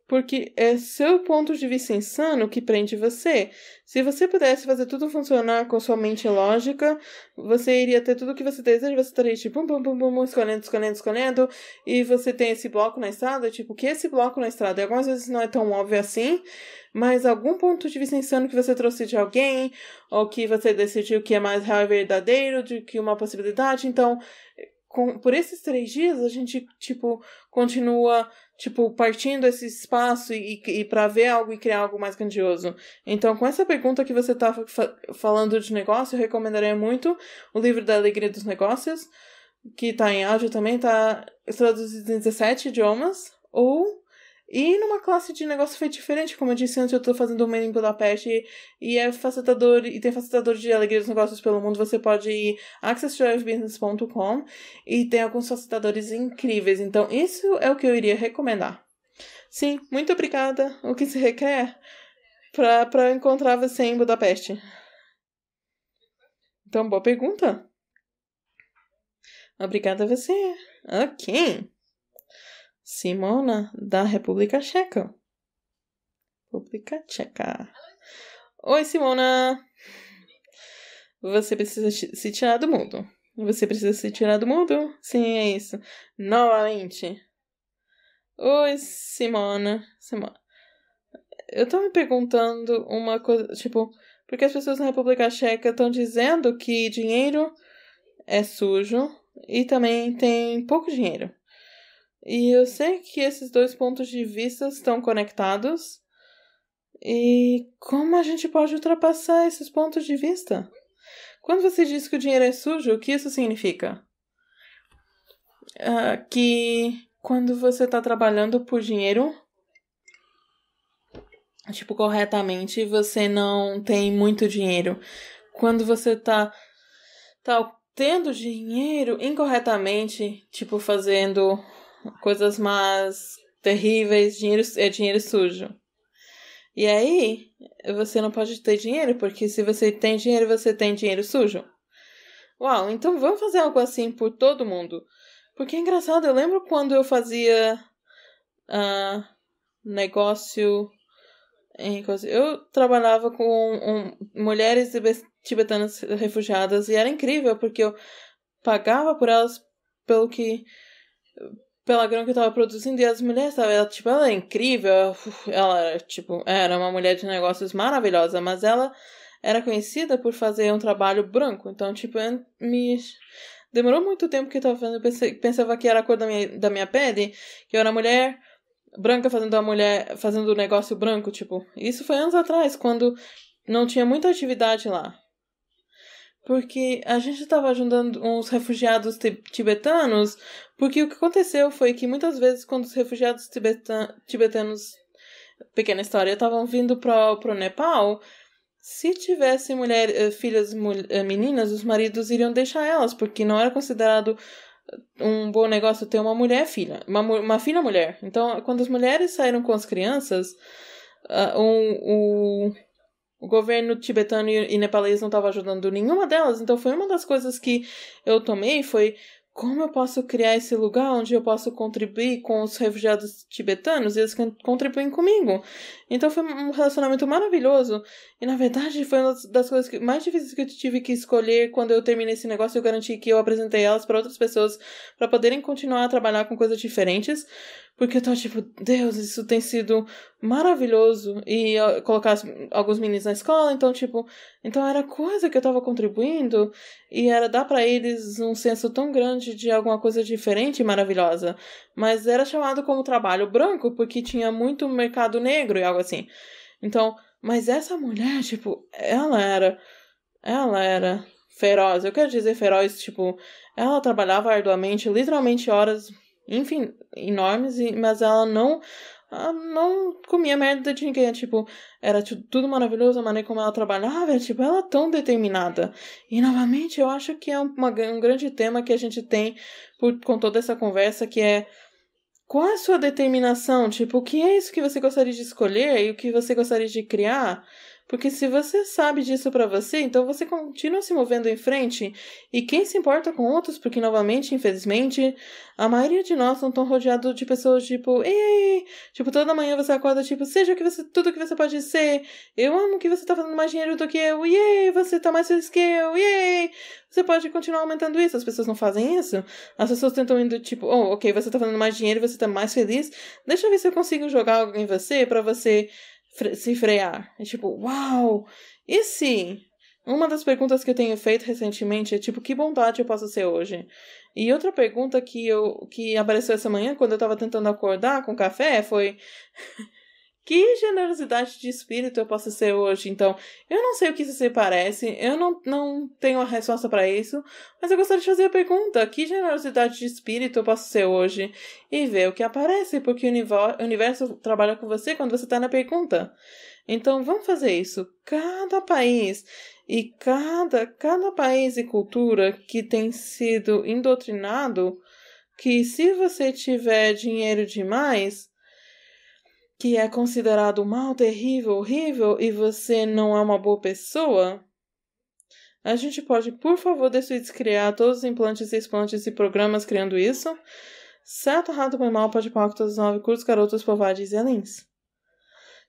Porque é seu ponto de vista insano que prende você. Se você pudesse fazer tudo funcionar com sua mente lógica, você iria ter tudo o que você deseja, você estaria tipo, bum, bum, bum, bum, escolhendo, escolhendo, escolhendo, e você tem esse bloco na estrada, tipo, que esse bloco na estrada? E algumas vezes não é tão óbvio assim, mas algum ponto de vista insano que você trouxe de alguém, ou que você decidiu que é mais real e verdadeiro do que uma possibilidade, então com, por esses três dias a gente, tipo, continua, tipo, partindo esse espaço e, e para ver algo e criar algo mais grandioso. Então, com essa pergunta que você tá fa falando de negócio, eu recomendaria muito o livro da Alegria dos Negócios, que tá em áudio também, tá traduzido em 17 idiomas, ou e numa classe de negócio feito diferente, como eu disse antes, eu estou fazendo uma em Budapeste e, e é facilitador, e tem facilitador de alegria dos negócios pelo mundo. Você pode ir accessdrivebusiness.com e tem alguns facilitadores incríveis. Então, isso é o que eu iria recomendar. Sim, muito obrigada. O que se requer para encontrar você em Budapeste? Então, boa pergunta. Obrigada a você. Ok. Simona, da República Tcheca. República Tcheca. Oi, Simona! você precisa se tirar do mundo. Você precisa se tirar do mundo? Sim, é isso. Novamente. Oi, Simona. Simona. Eu tô me perguntando uma coisa, tipo, porque as pessoas na República Checa estão dizendo que dinheiro é sujo e também tem pouco dinheiro. E eu sei que esses dois pontos de vista estão conectados. E como a gente pode ultrapassar esses pontos de vista? Quando você diz que o dinheiro é sujo, o que isso significa? Uh, que quando você está trabalhando por dinheiro, tipo, corretamente, você não tem muito dinheiro. Quando você está tá tendo dinheiro incorretamente, tipo, fazendo coisas más, terríveis, dinheiro é dinheiro sujo. E aí, você não pode ter dinheiro, porque se você tem dinheiro, você tem dinheiro sujo. Uau, então vamos fazer algo assim por todo mundo. Porque é engraçado, eu lembro quando eu fazia uh, negócio em Eu trabalhava com um, mulheres tibetanas refugiadas e era incrível, porque eu pagava por elas pelo que pela grana que eu tava produzindo e as mulheres, sabe? Ela, tipo, ela é incrível, ela era, tipo, era uma mulher de negócios maravilhosa, mas ela era conhecida por fazer um trabalho branco. Então, tipo, me. Demorou muito tempo que eu tava fazendo, eu pensava que era a cor da minha, da minha pele, que eu era mulher branca fazendo a mulher, fazendo um negócio branco, tipo. Isso foi anos atrás, quando não tinha muita atividade lá. Porque a gente estava ajudando uns refugiados tibetanos, porque o que aconteceu foi que muitas vezes quando os refugiados tibetanos, pequena história, estavam vindo para o Nepal, se tivesse mulher, eh, filhas eh, meninas, os maridos iriam deixar elas, porque não era considerado um bom negócio ter uma mulher filha, uma, uma filha mulher. Então, quando as mulheres saíram com as crianças, uh, um, um, o governo tibetano e nepalês não estava ajudando nenhuma delas, então foi uma das coisas que eu tomei foi como eu posso criar esse lugar onde eu posso contribuir com os refugiados tibetanos e eles contribuem comigo. Então foi um relacionamento maravilhoso. E na verdade foi uma das coisas que, mais difíceis que eu tive que escolher quando eu terminei esse negócio. Eu garanti que eu apresentei elas para outras pessoas para poderem continuar a trabalhar com coisas diferentes. Porque eu tô tipo, Deus, isso tem sido maravilhoso. E colocar alguns meninos na escola, então, tipo, então era coisa que eu tava contribuindo e era dar para eles um senso tão grande de alguma coisa diferente e maravilhosa. Mas era chamado como trabalho branco porque tinha muito mercado negro e algo assim. Então, mas essa mulher, tipo, ela era. Ela era feroz. Eu quero dizer feroz, tipo, ela trabalhava arduamente, literalmente horas enfim, enormes, mas ela não ela não comia merda de ninguém, tipo, era tudo maravilhoso, a maneira como ela trabalhava, tipo, ela é tão determinada. E novamente, eu acho que é uma, um grande tema que a gente tem por, com toda essa conversa, que é qual é a sua determinação? Tipo, o que é isso que você gostaria de escolher e o que você gostaria de criar? Porque se você sabe disso para você, então você continua se movendo em frente. E quem se importa com outros? Porque, novamente, infelizmente, a maioria de nós não estão rodeados de pessoas tipo, ei, tipo, toda manhã você acorda, tipo, seja o que você, tudo que você pode ser. Eu amo que você tá fazendo mais dinheiro do que eu. Yay, você tá mais feliz que eu. Yay. Você pode continuar aumentando isso. As pessoas não fazem isso. As pessoas tentam indo, tipo, oh, ok, você tá fazendo mais dinheiro, você tá mais feliz. Deixa eu ver se eu consigo jogar algo em você para você se frear. É tipo, uau! E se? Uma das perguntas que eu tenho feito recentemente é tipo, que bondade eu posso ser hoje? E outra pergunta que eu que apareceu essa manhã quando eu tava tentando acordar com café foi que generosidade de espírito eu posso ser hoje? Então, eu não sei o que isso se parece, eu não, não tenho a resposta para isso, mas eu gostaria de fazer a pergunta: que generosidade de espírito eu posso ser hoje? E ver o que aparece, porque o universo trabalha com você quando você está na pergunta. Então, vamos fazer isso. Cada país e cada, cada país e cultura que tem sido indotrinado que se você tiver dinheiro demais, que é considerado mal, terrível, horrível e você não é uma boa pessoa, a gente pode, por favor, decidir criar todos os implantes e explantes e programas criando isso. Certo, rato, bem mal, pode palco, todos os nove cursos, garotos, povades e alins.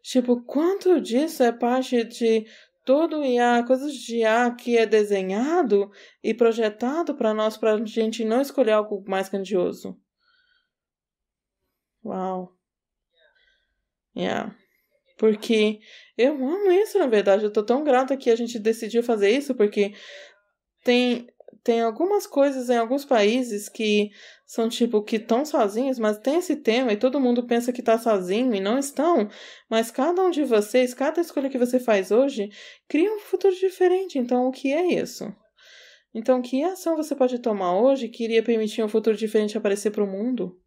Tipo, quanto disso é parte de todo IA, coisas de IA que é desenhado e projetado para nós, para gente não escolher algo mais grandioso. Uau. Yeah. Porque eu amo isso, na verdade. Eu tô tão grata que a gente decidiu fazer isso, porque tem, tem algumas coisas em alguns países que são tipo que estão sozinhos, mas tem esse tema e todo mundo pensa que tá sozinho e não estão. Mas cada um de vocês, cada escolha que você faz hoje, cria um futuro diferente. Então, o que é isso? Então, que ação você pode tomar hoje que iria permitir um futuro diferente aparecer para o mundo?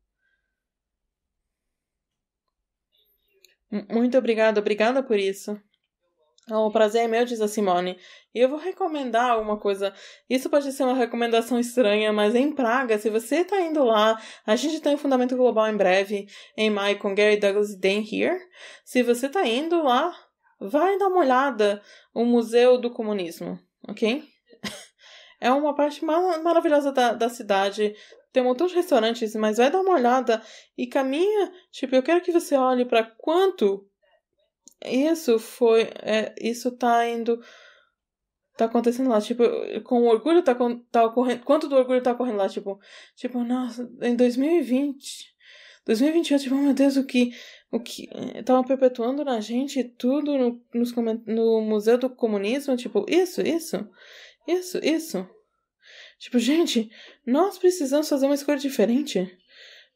Muito obrigada, obrigada por isso. O prazer é meu, diz a Simone. E eu vou recomendar uma coisa. Isso pode ser uma recomendação estranha, mas em Praga, se você está indo lá, a gente tem o Fundamento Global em breve, em maio, com Gary Douglas e Dan Here. Se você está indo lá, vai dar uma olhada o Museu do Comunismo, ok? <laughs> É uma parte maravilhosa da, da cidade. Tem um montão de restaurantes, mas vai dar uma olhada e caminha. Tipo, eu quero que você olhe para quanto isso foi. É, isso tá indo. Tá acontecendo lá. Tipo, com o orgulho tá, tá ocorrendo. Quanto do orgulho tá ocorrendo lá? Tipo, tipo, nossa, em 2020. 2021, tipo, meu Deus, o que. O que. Estavam perpetuando na gente tudo no, nos, no Museu do Comunismo. Tipo, isso, isso. Isso, isso. Tipo, gente, nós precisamos fazer uma escolha diferente.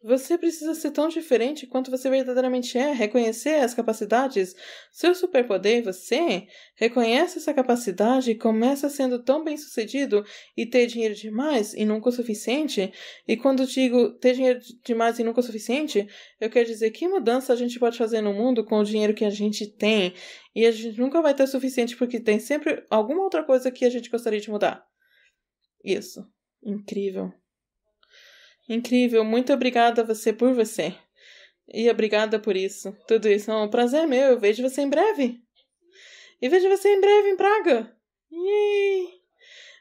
Você precisa ser tão diferente quanto você verdadeiramente é, reconhecer as capacidades. Seu superpoder, você reconhece essa capacidade e começa sendo tão bem sucedido e ter dinheiro demais e nunca o suficiente. E quando digo ter dinheiro demais e nunca o suficiente, eu quero dizer que mudança a gente pode fazer no mundo com o dinheiro que a gente tem. E a gente nunca vai ter o suficiente porque tem sempre alguma outra coisa que a gente gostaria de mudar. Isso. Incrível. Incrível. Muito obrigada a você por você. E obrigada por isso. Tudo isso é um prazer meu. Eu vejo você em breve. E vejo você em breve em Praga. Yay!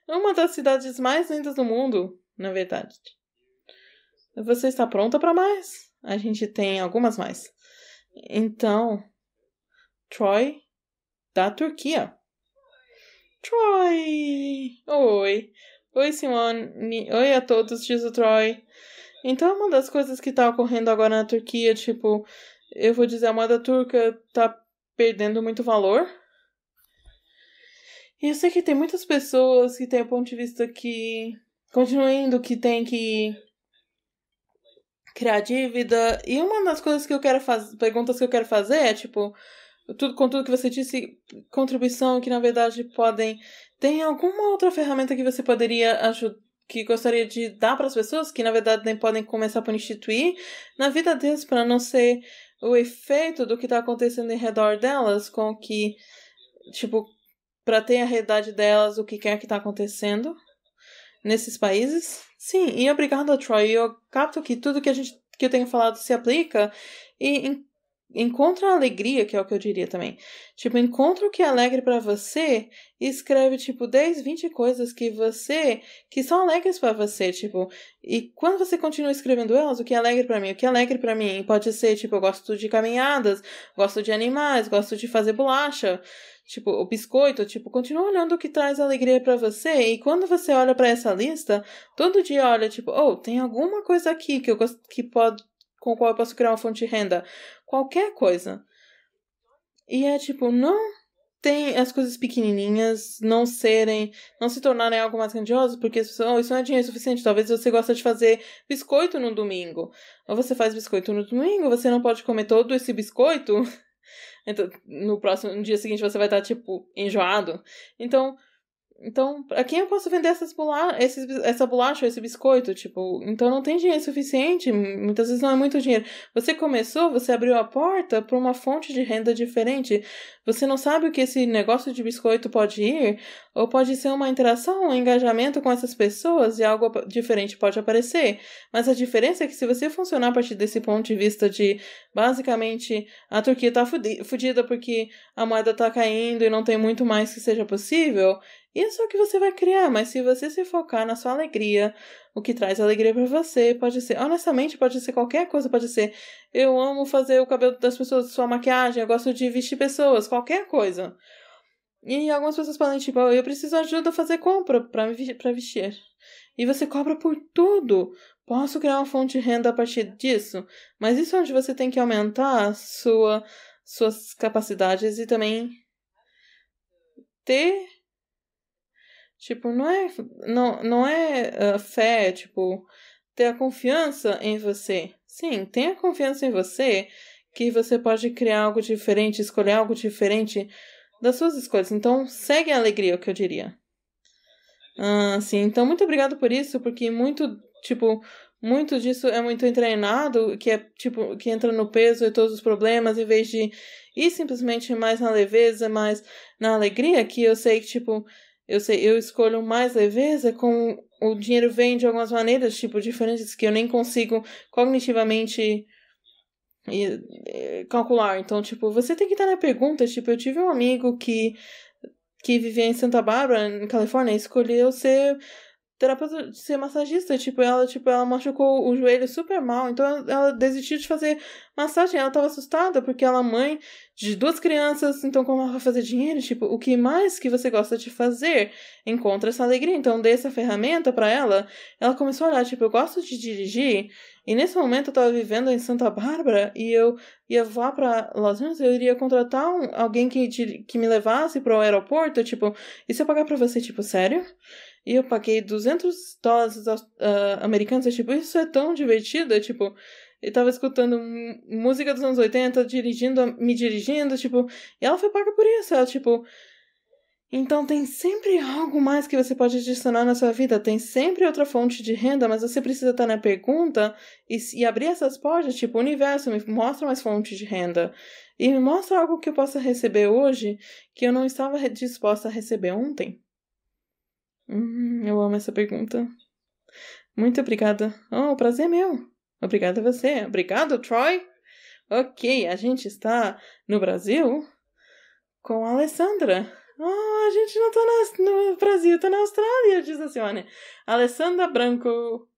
Uma das cidades mais lindas do mundo, na verdade. Você está pronta para mais? A gente tem algumas mais. Então, Troy, da Turquia. Troy! Oi! Oi, Simone. Oi a todos, diz o Troy. Então, uma das coisas que tá ocorrendo agora na Turquia, tipo, eu vou dizer, a moda turca tá perdendo muito valor. E eu sei que tem muitas pessoas que têm o ponto de vista que continuam indo, que tem que criar dívida. E uma das coisas que eu quero fazer, perguntas que eu quero fazer é, tipo, tudo, com tudo que você disse, contribuição que na verdade podem tem alguma outra ferramenta que você poderia ajudar? que gostaria de dar para as pessoas que na verdade nem podem começar por instituir na vida deles para não ser o efeito do que está acontecendo em redor delas com que tipo para ter a realidade delas o que quer que está acontecendo nesses países sim e obrigado Troy eu capto que tudo que a gente que eu tenho falado se aplica e encontra a alegria, que é o que eu diria também. Tipo, encontra o que é alegre para você e escreve, tipo, 10, 20 coisas que você, que são alegres para você, tipo. E quando você continua escrevendo elas, o que é alegre para mim? O que é alegre para mim pode ser, tipo, eu gosto de caminhadas, gosto de animais, gosto de fazer bolacha, tipo, o biscoito, tipo, continua olhando o que traz alegria para você. E quando você olha para essa lista, todo dia olha, tipo, oh, tem alguma coisa aqui que eu gosto que pode com qual eu posso criar uma fonte de renda qualquer coisa. E é tipo, não tem as coisas pequenininhas não serem, não se tornarem algo mais grandioso, porque oh, isso não é dinheiro suficiente. Talvez você gosta de fazer biscoito no domingo. Ou você faz biscoito no domingo, você não pode comer todo esse biscoito. <laughs> Então, no próximo, no dia seguinte você vai estar, tipo, enjoado. Então, então, a quem eu posso vender essas bola esses, essa bolacha, esse biscoito? Tipo, então não tem dinheiro suficiente, muitas vezes não é muito dinheiro. Você começou, você abriu a porta para uma fonte de renda diferente. Você não sabe o que esse negócio de biscoito pode ir, ou pode ser uma interação, um engajamento com essas pessoas e algo diferente pode aparecer. Mas a diferença é que se você funcionar a partir desse ponto de vista de basicamente a Turquia tá fudida porque a moeda tá caindo e não tem muito mais que seja possível, isso é o que você vai criar, mas se você se focar na sua alegria, o que traz alegria para você, pode ser, honestamente, pode ser qualquer coisa, pode ser eu amo fazer o cabelo das pessoas, sua maquiagem, eu gosto de vestir pessoas, qualquer coisa. E algumas pessoas falam, tipo, eu preciso ajuda a fazer compra pra, pra vestir. E você cobra por tudo. Posso criar uma fonte de renda a partir disso? Mas isso é onde você tem que aumentar sua, suas capacidades e também ter. Tipo, não é. Não, não é uh, fé, tipo, ter a confiança em você. Sim, tenha confiança em você que você pode criar algo diferente, escolher algo diferente das suas escolhas. Então, segue a alegria, é o que eu diria. Ah, sim. Então, muito obrigado por isso, porque muito, tipo, muito disso é muito treinado, que é, tipo, que entra no peso e todos os problemas, em vez de ir simplesmente mais na leveza, mais na alegria, que eu sei que, tipo, eu sei, eu escolho mais leveza com o dinheiro vem de algumas maneiras, tipo, diferentes que eu nem consigo cognitivamente calcular. Então, tipo, você tem que estar na pergunta. Tipo, eu tive um amigo que, que vivia em Santa Bárbara, em Califórnia, e escolheu ser terapeuta de ser massagista, tipo, ela, tipo, ela machucou o joelho super mal, então ela desistiu de fazer massagem, ela tava assustada porque ela é mãe de duas crianças, então como ela vai fazer dinheiro? Tipo, o que mais que você gosta de fazer? Encontra essa alegria, então dê essa ferramenta para ela. Ela começou a olhar, tipo, eu gosto de dirigir, e nesse momento eu tava vivendo em Santa Bárbara e eu ia voar para Los Angeles, eu iria contratar um, alguém que, que me levasse para o aeroporto, tipo, e se eu pagar para você, tipo, sério? E eu paguei 200 dólares uh, americanos. E, tipo, isso é tão divertido. É, tipo, eu tava escutando música dos anos 80, dirigindo, me dirigindo, tipo, e ela foi paga por isso. Ela, tipo. Então tem sempre algo mais que você pode adicionar na sua vida. Tem sempre outra fonte de renda, mas você precisa estar na pergunta e, e abrir essas portas, tipo, universo me mostra mais fontes de renda. E me mostra algo que eu possa receber hoje que eu não estava disposta a receber ontem. Hum, eu amo essa pergunta. Muito obrigada. Oh, o prazer é meu. Obrigada a você. Obrigado, Troy. Ok, a gente está no Brasil com a Alessandra. Oh, a gente não está no Brasil, está na Austrália, diz a senhora. Alessandra Branco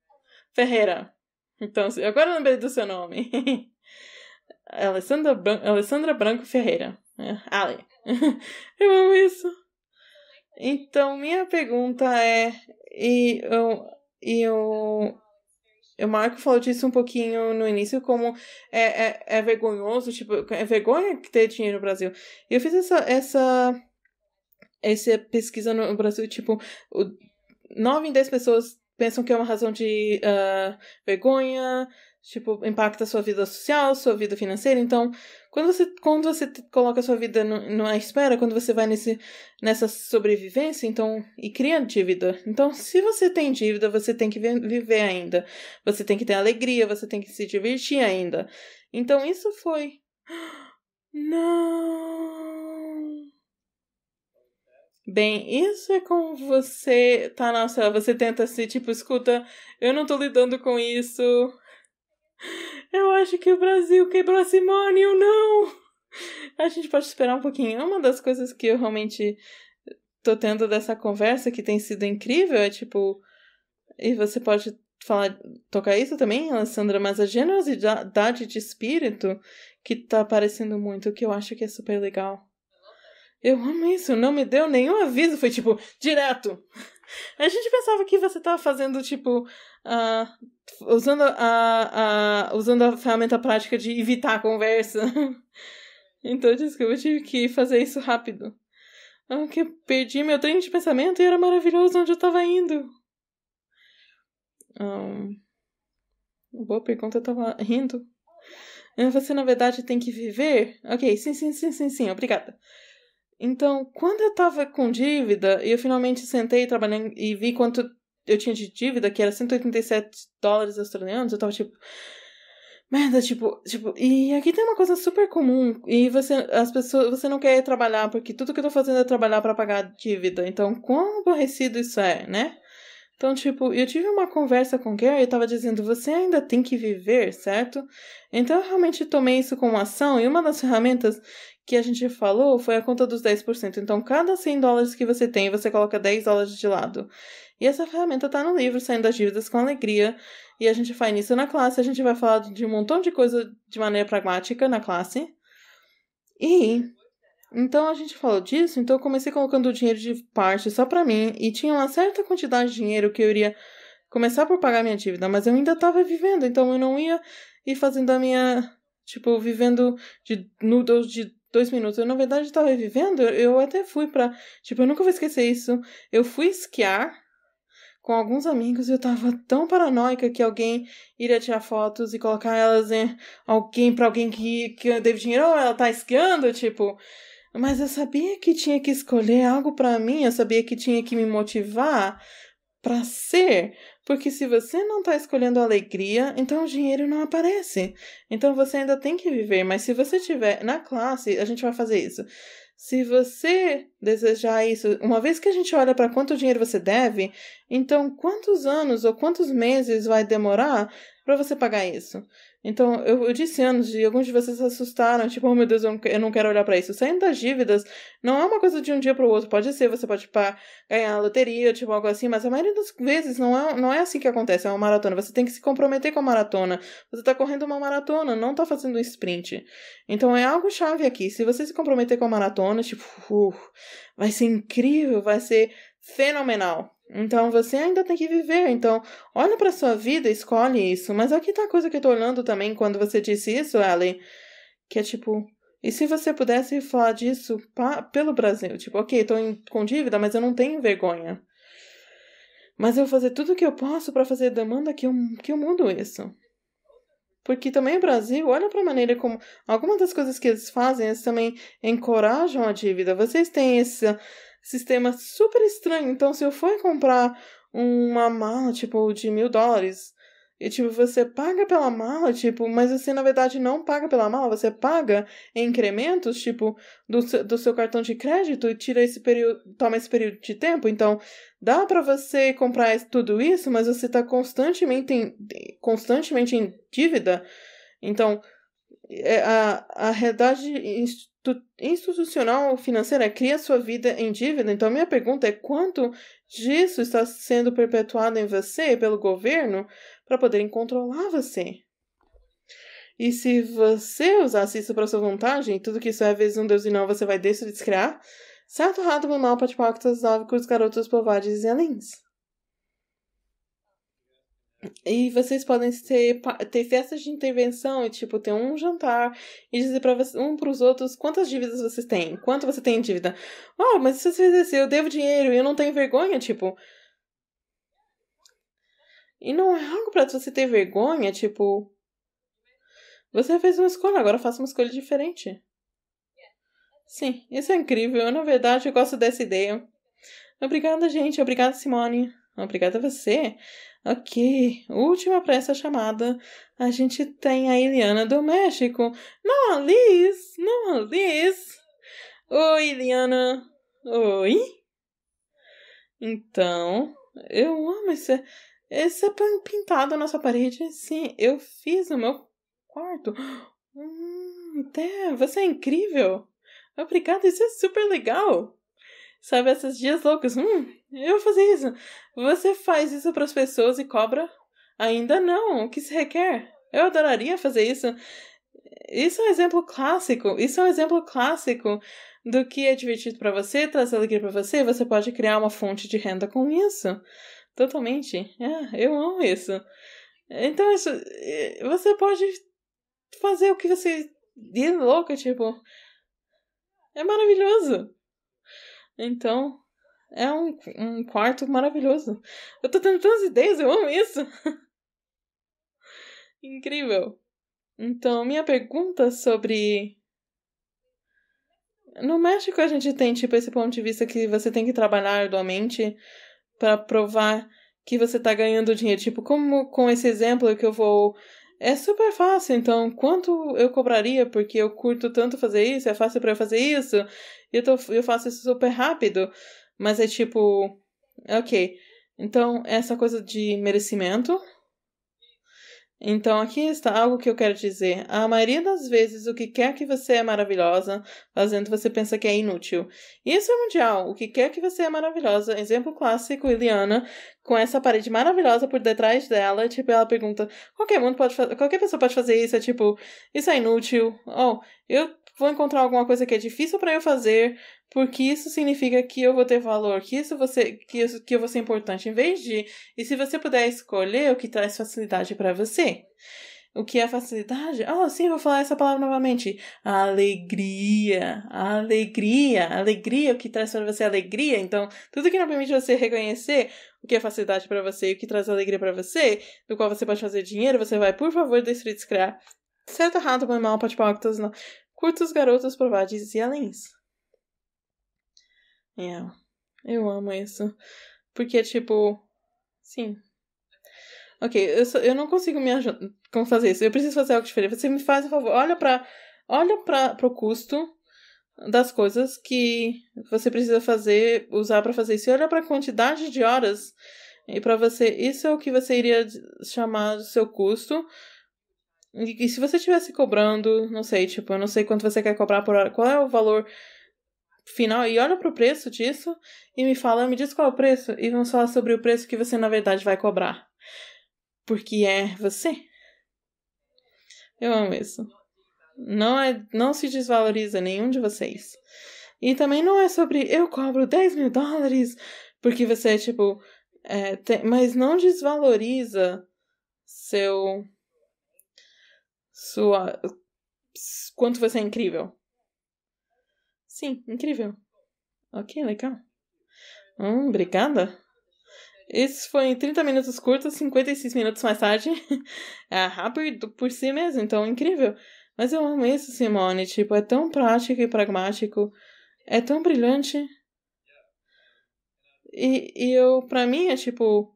Ferreira. Então, agora lembrei do seu nome. <laughs> Alessandra, Bran Alessandra Branco Ferreira. É, Ale. <laughs> eu amo isso. Então, minha pergunta é. E eu. E eu o Marco falou disso um pouquinho no início, como é, é, é vergonhoso, tipo, é vergonha ter dinheiro no Brasil. Eu fiz essa, essa, essa pesquisa no Brasil, tipo, nove em dez pessoas pensam que é uma razão de uh, vergonha, tipo, impacta a sua vida social, sua vida financeira. Então, quando você, quando você coloca a sua vida na espera, quando você vai nesse, nessa sobrevivência, então, e cria dívida. Então, se você tem dívida, você tem que viver ainda. Você tem que ter alegria, você tem que se divertir ainda. Então, isso foi. <gasps> Não. Bem, isso é como você tá na cela, você tenta se, tipo, escuta, eu não tô lidando com isso, eu acho que o Brasil quebrou a Simone ou não. A gente pode esperar um pouquinho. Uma das coisas que eu realmente tô tendo dessa conversa que tem sido incrível é tipo. E você pode falar, tocar isso também, Alessandra, mas a generosidade de espírito que tá aparecendo muito, que eu acho que é super legal. Eu amo isso, não me deu nenhum aviso, foi tipo, direto. A gente pensava que você tava fazendo, tipo, uh, usando, a, a, usando a ferramenta prática de evitar a conversa. <laughs> então, desculpa, eu tive que fazer isso rápido. Porque ah, eu perdi meu trem de pensamento e era maravilhoso onde eu tava indo. Um, boa pergunta, eu tava rindo. Você, na verdade, tem que viver? Ok, sim, sim, sim, sim, sim, obrigada. Então, quando eu tava com dívida, e eu finalmente sentei trabalhando e vi quanto eu tinha de dívida, que era 187 dólares australianos, eu tava tipo. Merda, tipo, tipo, e aqui tem uma coisa super comum, e você, as pessoas, você não quer trabalhar, porque tudo que eu tô fazendo é trabalhar para pagar dívida, então quão aborrecido isso é, né? Então, tipo, eu tive uma conversa com o Gary e tava dizendo, você ainda tem que viver, certo? Então, eu realmente tomei isso como ação, e uma das ferramentas que a gente falou foi a conta dos 10%. Então, cada 100 dólares que você tem, você coloca 10 dólares de lado. E essa ferramenta tá no livro, Saindo das Dívidas com Alegria. E a gente faz isso na classe. A gente vai falar de um montão de coisa de maneira pragmática na classe. E Então a gente falou disso, então eu comecei colocando o dinheiro de parte só para mim e tinha uma certa quantidade de dinheiro que eu iria começar por pagar minha dívida, mas eu ainda tava vivendo, então eu não ia ir fazendo a minha, tipo, vivendo de noodles de dois minutos. Eu, na verdade, tava vivendo, eu até fui pra, tipo, eu nunca vou esquecer isso. Eu fui esquiar com alguns amigos eu tava tão paranoica que alguém iria tirar fotos e colocar elas em alguém para alguém que, que teve dinheiro, ou ela tá esquiando, tipo. Mas eu sabia que tinha que escolher algo para mim, eu sabia que tinha que me motivar para ser, porque se você não está escolhendo alegria, então o dinheiro não aparece. Então você ainda tem que viver, mas se você tiver na classe, a gente vai fazer isso. Se você desejar isso, uma vez que a gente olha para quanto dinheiro você deve, então quantos anos ou quantos meses vai demorar para você pagar isso? Então, eu, eu, disse anos e alguns de vocês se assustaram, tipo, oh meu Deus, eu não, quero olhar para isso. Saindo das dívidas não é uma coisa de um dia para o outro. Pode ser, você pode pá, ganhar loteria, tipo, algo assim, mas a maioria das vezes não é, não é assim que acontece, é uma maratona. Você tem que se comprometer com a maratona. Você tá correndo uma maratona, não tá fazendo um sprint. Então, é algo chave aqui. Se você se comprometer com a maratona, tipo, uh, vai ser incrível, vai ser fenomenal. Então você ainda tem que viver. Então, olha para sua vida, escolhe isso. Mas aqui tá a coisa que eu tô olhando também quando você disse isso, Ellie, que é tipo, e se você pudesse falar disso pa, pelo Brasil? Tipo, ok, tô em, com dívida, mas eu não tenho vergonha. Mas eu vou fazer tudo o que eu posso para fazer demanda que eu, que eu mudo isso. Porque também o Brasil, olha para a maneira como. Algumas das coisas que eles fazem, eles também encorajam a dívida. Vocês têm essa sistema super estranho. Então, se eu for comprar uma mala, tipo, de mil dólares, e, tipo, você paga pela mala, tipo, mas você, na verdade, não paga pela mala, você paga em incrementos, tipo, do, do seu cartão de crédito e tira esse período, toma esse período de tempo. Então, dá para você comprar tudo isso, mas você tá constantemente em, constantemente em dívida. Então, é, a, a realidade institucional financeira cria sua vida em dívida. Então, minha pergunta é quanto disso está sendo perpetuado em você pelo governo para poderem controlar você? E se você usasse isso para sua vantagem, tudo que isso é vezes um Deus e não, você vai descriar, certo, errado, mal, patipactas, nove, garotos, povagens e alins. E vocês podem ter, festas de intervenção e, tipo, ter um jantar e dizer para um para os outros quantas dívidas vocês têm, quanto você tem em dívida. Oh, mas se você fez assim, eu devo dinheiro e eu não tenho vergonha, tipo. E não é algo para você ter vergonha, tipo. Você fez uma escolha, agora faça uma escolha diferente. Sim, isso é incrível. Eu, na verdade, eu gosto dessa ideia. Obrigada, gente. Obrigada, Simone. Obrigada a você. Ok, última para essa chamada. A gente tem a Eliana do México. Não a Liz! Não a Liz! Oi, Eliana! Oi? Então, eu amo esse, esse pintado na nossa parede. Sim, eu fiz no meu quarto. Hum, até, você é incrível! Obrigada, isso é super legal! Sabe, esses dias loucos. Hum, eu vou fazer isso. Você faz isso para as pessoas e cobra? Ainda não. O que se requer? Eu adoraria fazer isso. Isso é um exemplo clássico. Isso é um exemplo clássico do que é divertido para você, traz alegria para você. Você pode criar uma fonte de renda com isso. Totalmente. É, eu amo isso. Então, isso, você pode fazer o que você. De louca, tipo. É maravilhoso. Então, é um, um quarto maravilhoso. Eu tô tendo tantas ideias, eu amo isso. <laughs> Incrível. Então, minha pergunta sobre. No México a gente tem, tipo, esse ponto de vista que você tem que trabalhar arduamente para provar que você tá ganhando dinheiro. Tipo, como com esse exemplo que eu vou é super fácil, então quanto eu cobraria porque eu curto tanto fazer isso, é fácil para eu fazer isso, eu, tô, eu faço isso super rápido, mas é tipo, ok. Então, essa coisa de merecimento, então, aqui está algo que eu quero dizer. A maioria das vezes, o que quer que você é maravilhosa, fazendo você pensa que é inútil. Isso é mundial. O que quer que você é maravilhosa. Exemplo clássico, Eliana, com essa parede maravilhosa por detrás dela. Tipo, ela pergunta: qualquer mundo pode qualquer pessoa pode fazer isso. É tipo, isso é inútil. Oh, eu vou encontrar alguma coisa que é difícil para eu fazer, porque isso significa que eu vou ter valor, que isso você, que, isso, que eu vou ser importante, em vez de. E se você puder escolher o que traz facilidade para você. O que é facilidade? Oh, sim, vou falar essa palavra novamente. Alegria. Alegria. Alegria, o que traz para você alegria. Então, tudo que não permite você reconhecer o que é facilidade para você e o que traz alegria para você, do qual você pode fazer dinheiro, você vai, por favor, decidir criar. Certo, errado, bom, mal, pode pactos, não. Curtos, garotos, provades e aléns. Yeah. Eu amo isso. Porque, tipo, sim, Ok, eu, só, eu não consigo me ajudar. Como fazer isso? Eu preciso fazer algo diferente. Você me faz um favor. Olha para olha para pro custo das coisas que você precisa fazer, usar para fazer isso. E olha para a quantidade de horas. E para você, isso é o que você iria chamar do seu custo. E, se você estivesse cobrando, não sei, tipo, eu não sei quanto você quer cobrar por hora, qual é o valor final e olha para o preço disso e me fala, me diz qual é o preço e vamos falar sobre o preço que você na verdade vai cobrar porque é você. Eu amo isso. Não é, não se desvaloriza nenhum de vocês. E também não é sobre eu cobro 10 mil dólares porque você é tipo. É, tem, mas não desvaloriza seu. Sua. Quanto você é incrível. Sim, incrível. Ok, legal. Hum, obrigada. Esse foi em 30 minutos curtos, 56 minutos mais tarde. <laughs> é rápido por si mesmo, então incrível. Mas eu amo isso, Simone. Tipo, é tão prático e pragmático. É tão brilhante. E, e eu, pra mim, é tipo.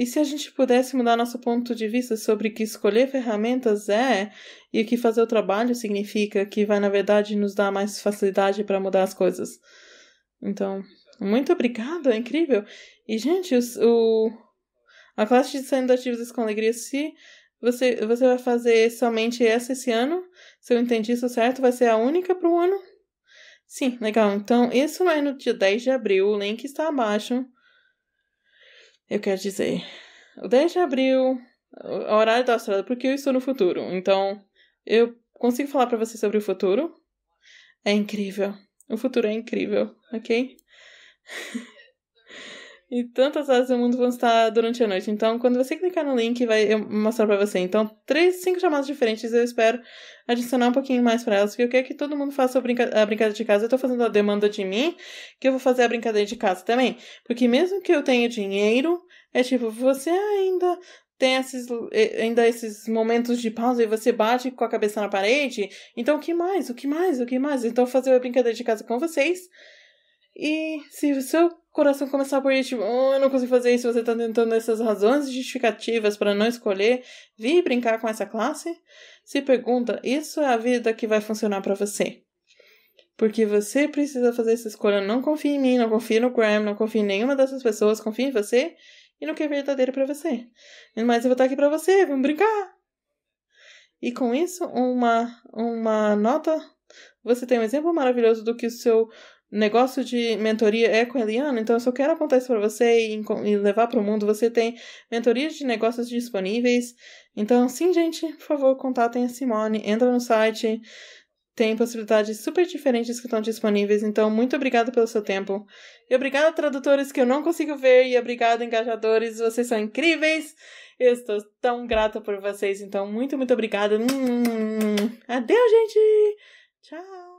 E se a gente pudesse mudar nosso ponto de vista sobre que escolher ferramentas é e que fazer o trabalho significa que vai, na verdade, nos dar mais facilidade para mudar as coisas? Então, muito obrigada, é incrível. E, gente, o, a classe de saindo ativos com alegria, se você, você vai fazer somente essa esse ano, se eu entendi isso certo, vai ser a única para o ano? Sim, legal. Então, isso é no dia 10 de abril, o link está abaixo. Eu quero dizer, o 10 de abril, o horário da Austrália, porque eu estou no futuro. Então, eu consigo falar para você sobre o futuro. É incrível. O futuro é incrível, ok? <laughs> e tantas áreas do mundo vão estar durante a noite. Então, quando você clicar no link, vai mostrar para você. Então, três, cinco chamadas diferentes. Eu espero adicionar um pouquinho mais para elas, porque eu quero que todo mundo faça a, brinca a brincadeira de casa. Eu tô fazendo a demanda de mim, que eu vou fazer a brincadeira de casa também. Porque mesmo que eu tenha dinheiro, é tipo, você ainda tem esses, ainda esses momentos de pausa e você bate com a cabeça na parede. Então, o que mais? O que mais? O que mais? Então, fazer a brincadeira de casa com vocês. E se o seu coração começar a ir, tipo, oh, eu não consigo fazer isso, você tá tentando essas razões justificativas para não escolher vir brincar com essa classe, se pergunta, isso é a vida que vai funcionar para você? Porque você precisa fazer essa escolha. Não confie em mim, não confie no Graham, não confie em nenhuma dessas pessoas, confie em você e no que é verdadeiro para você. Mas eu vou estar aqui para você, vamos brincar! E com isso, uma, uma nota. Você tem um exemplo maravilhoso do que o seu negócio de mentoria é com a Eliana, então eu só quero apontar isso para você e, e levar para o mundo. Você tem mentorias de negócios disponíveis. Então, sim, gente, por favor, contatem a Simone, entra no site. Tem possibilidades super diferentes que estão disponíveis. Então, muito obrigada pelo seu tempo. E obrigada, tradutores que eu não consigo ver. E obrigada, engajadores. Vocês são incríveis. Eu estou tão grata por vocês. Então, muito, muito obrigada. Hum, adeus, gente. Tchau.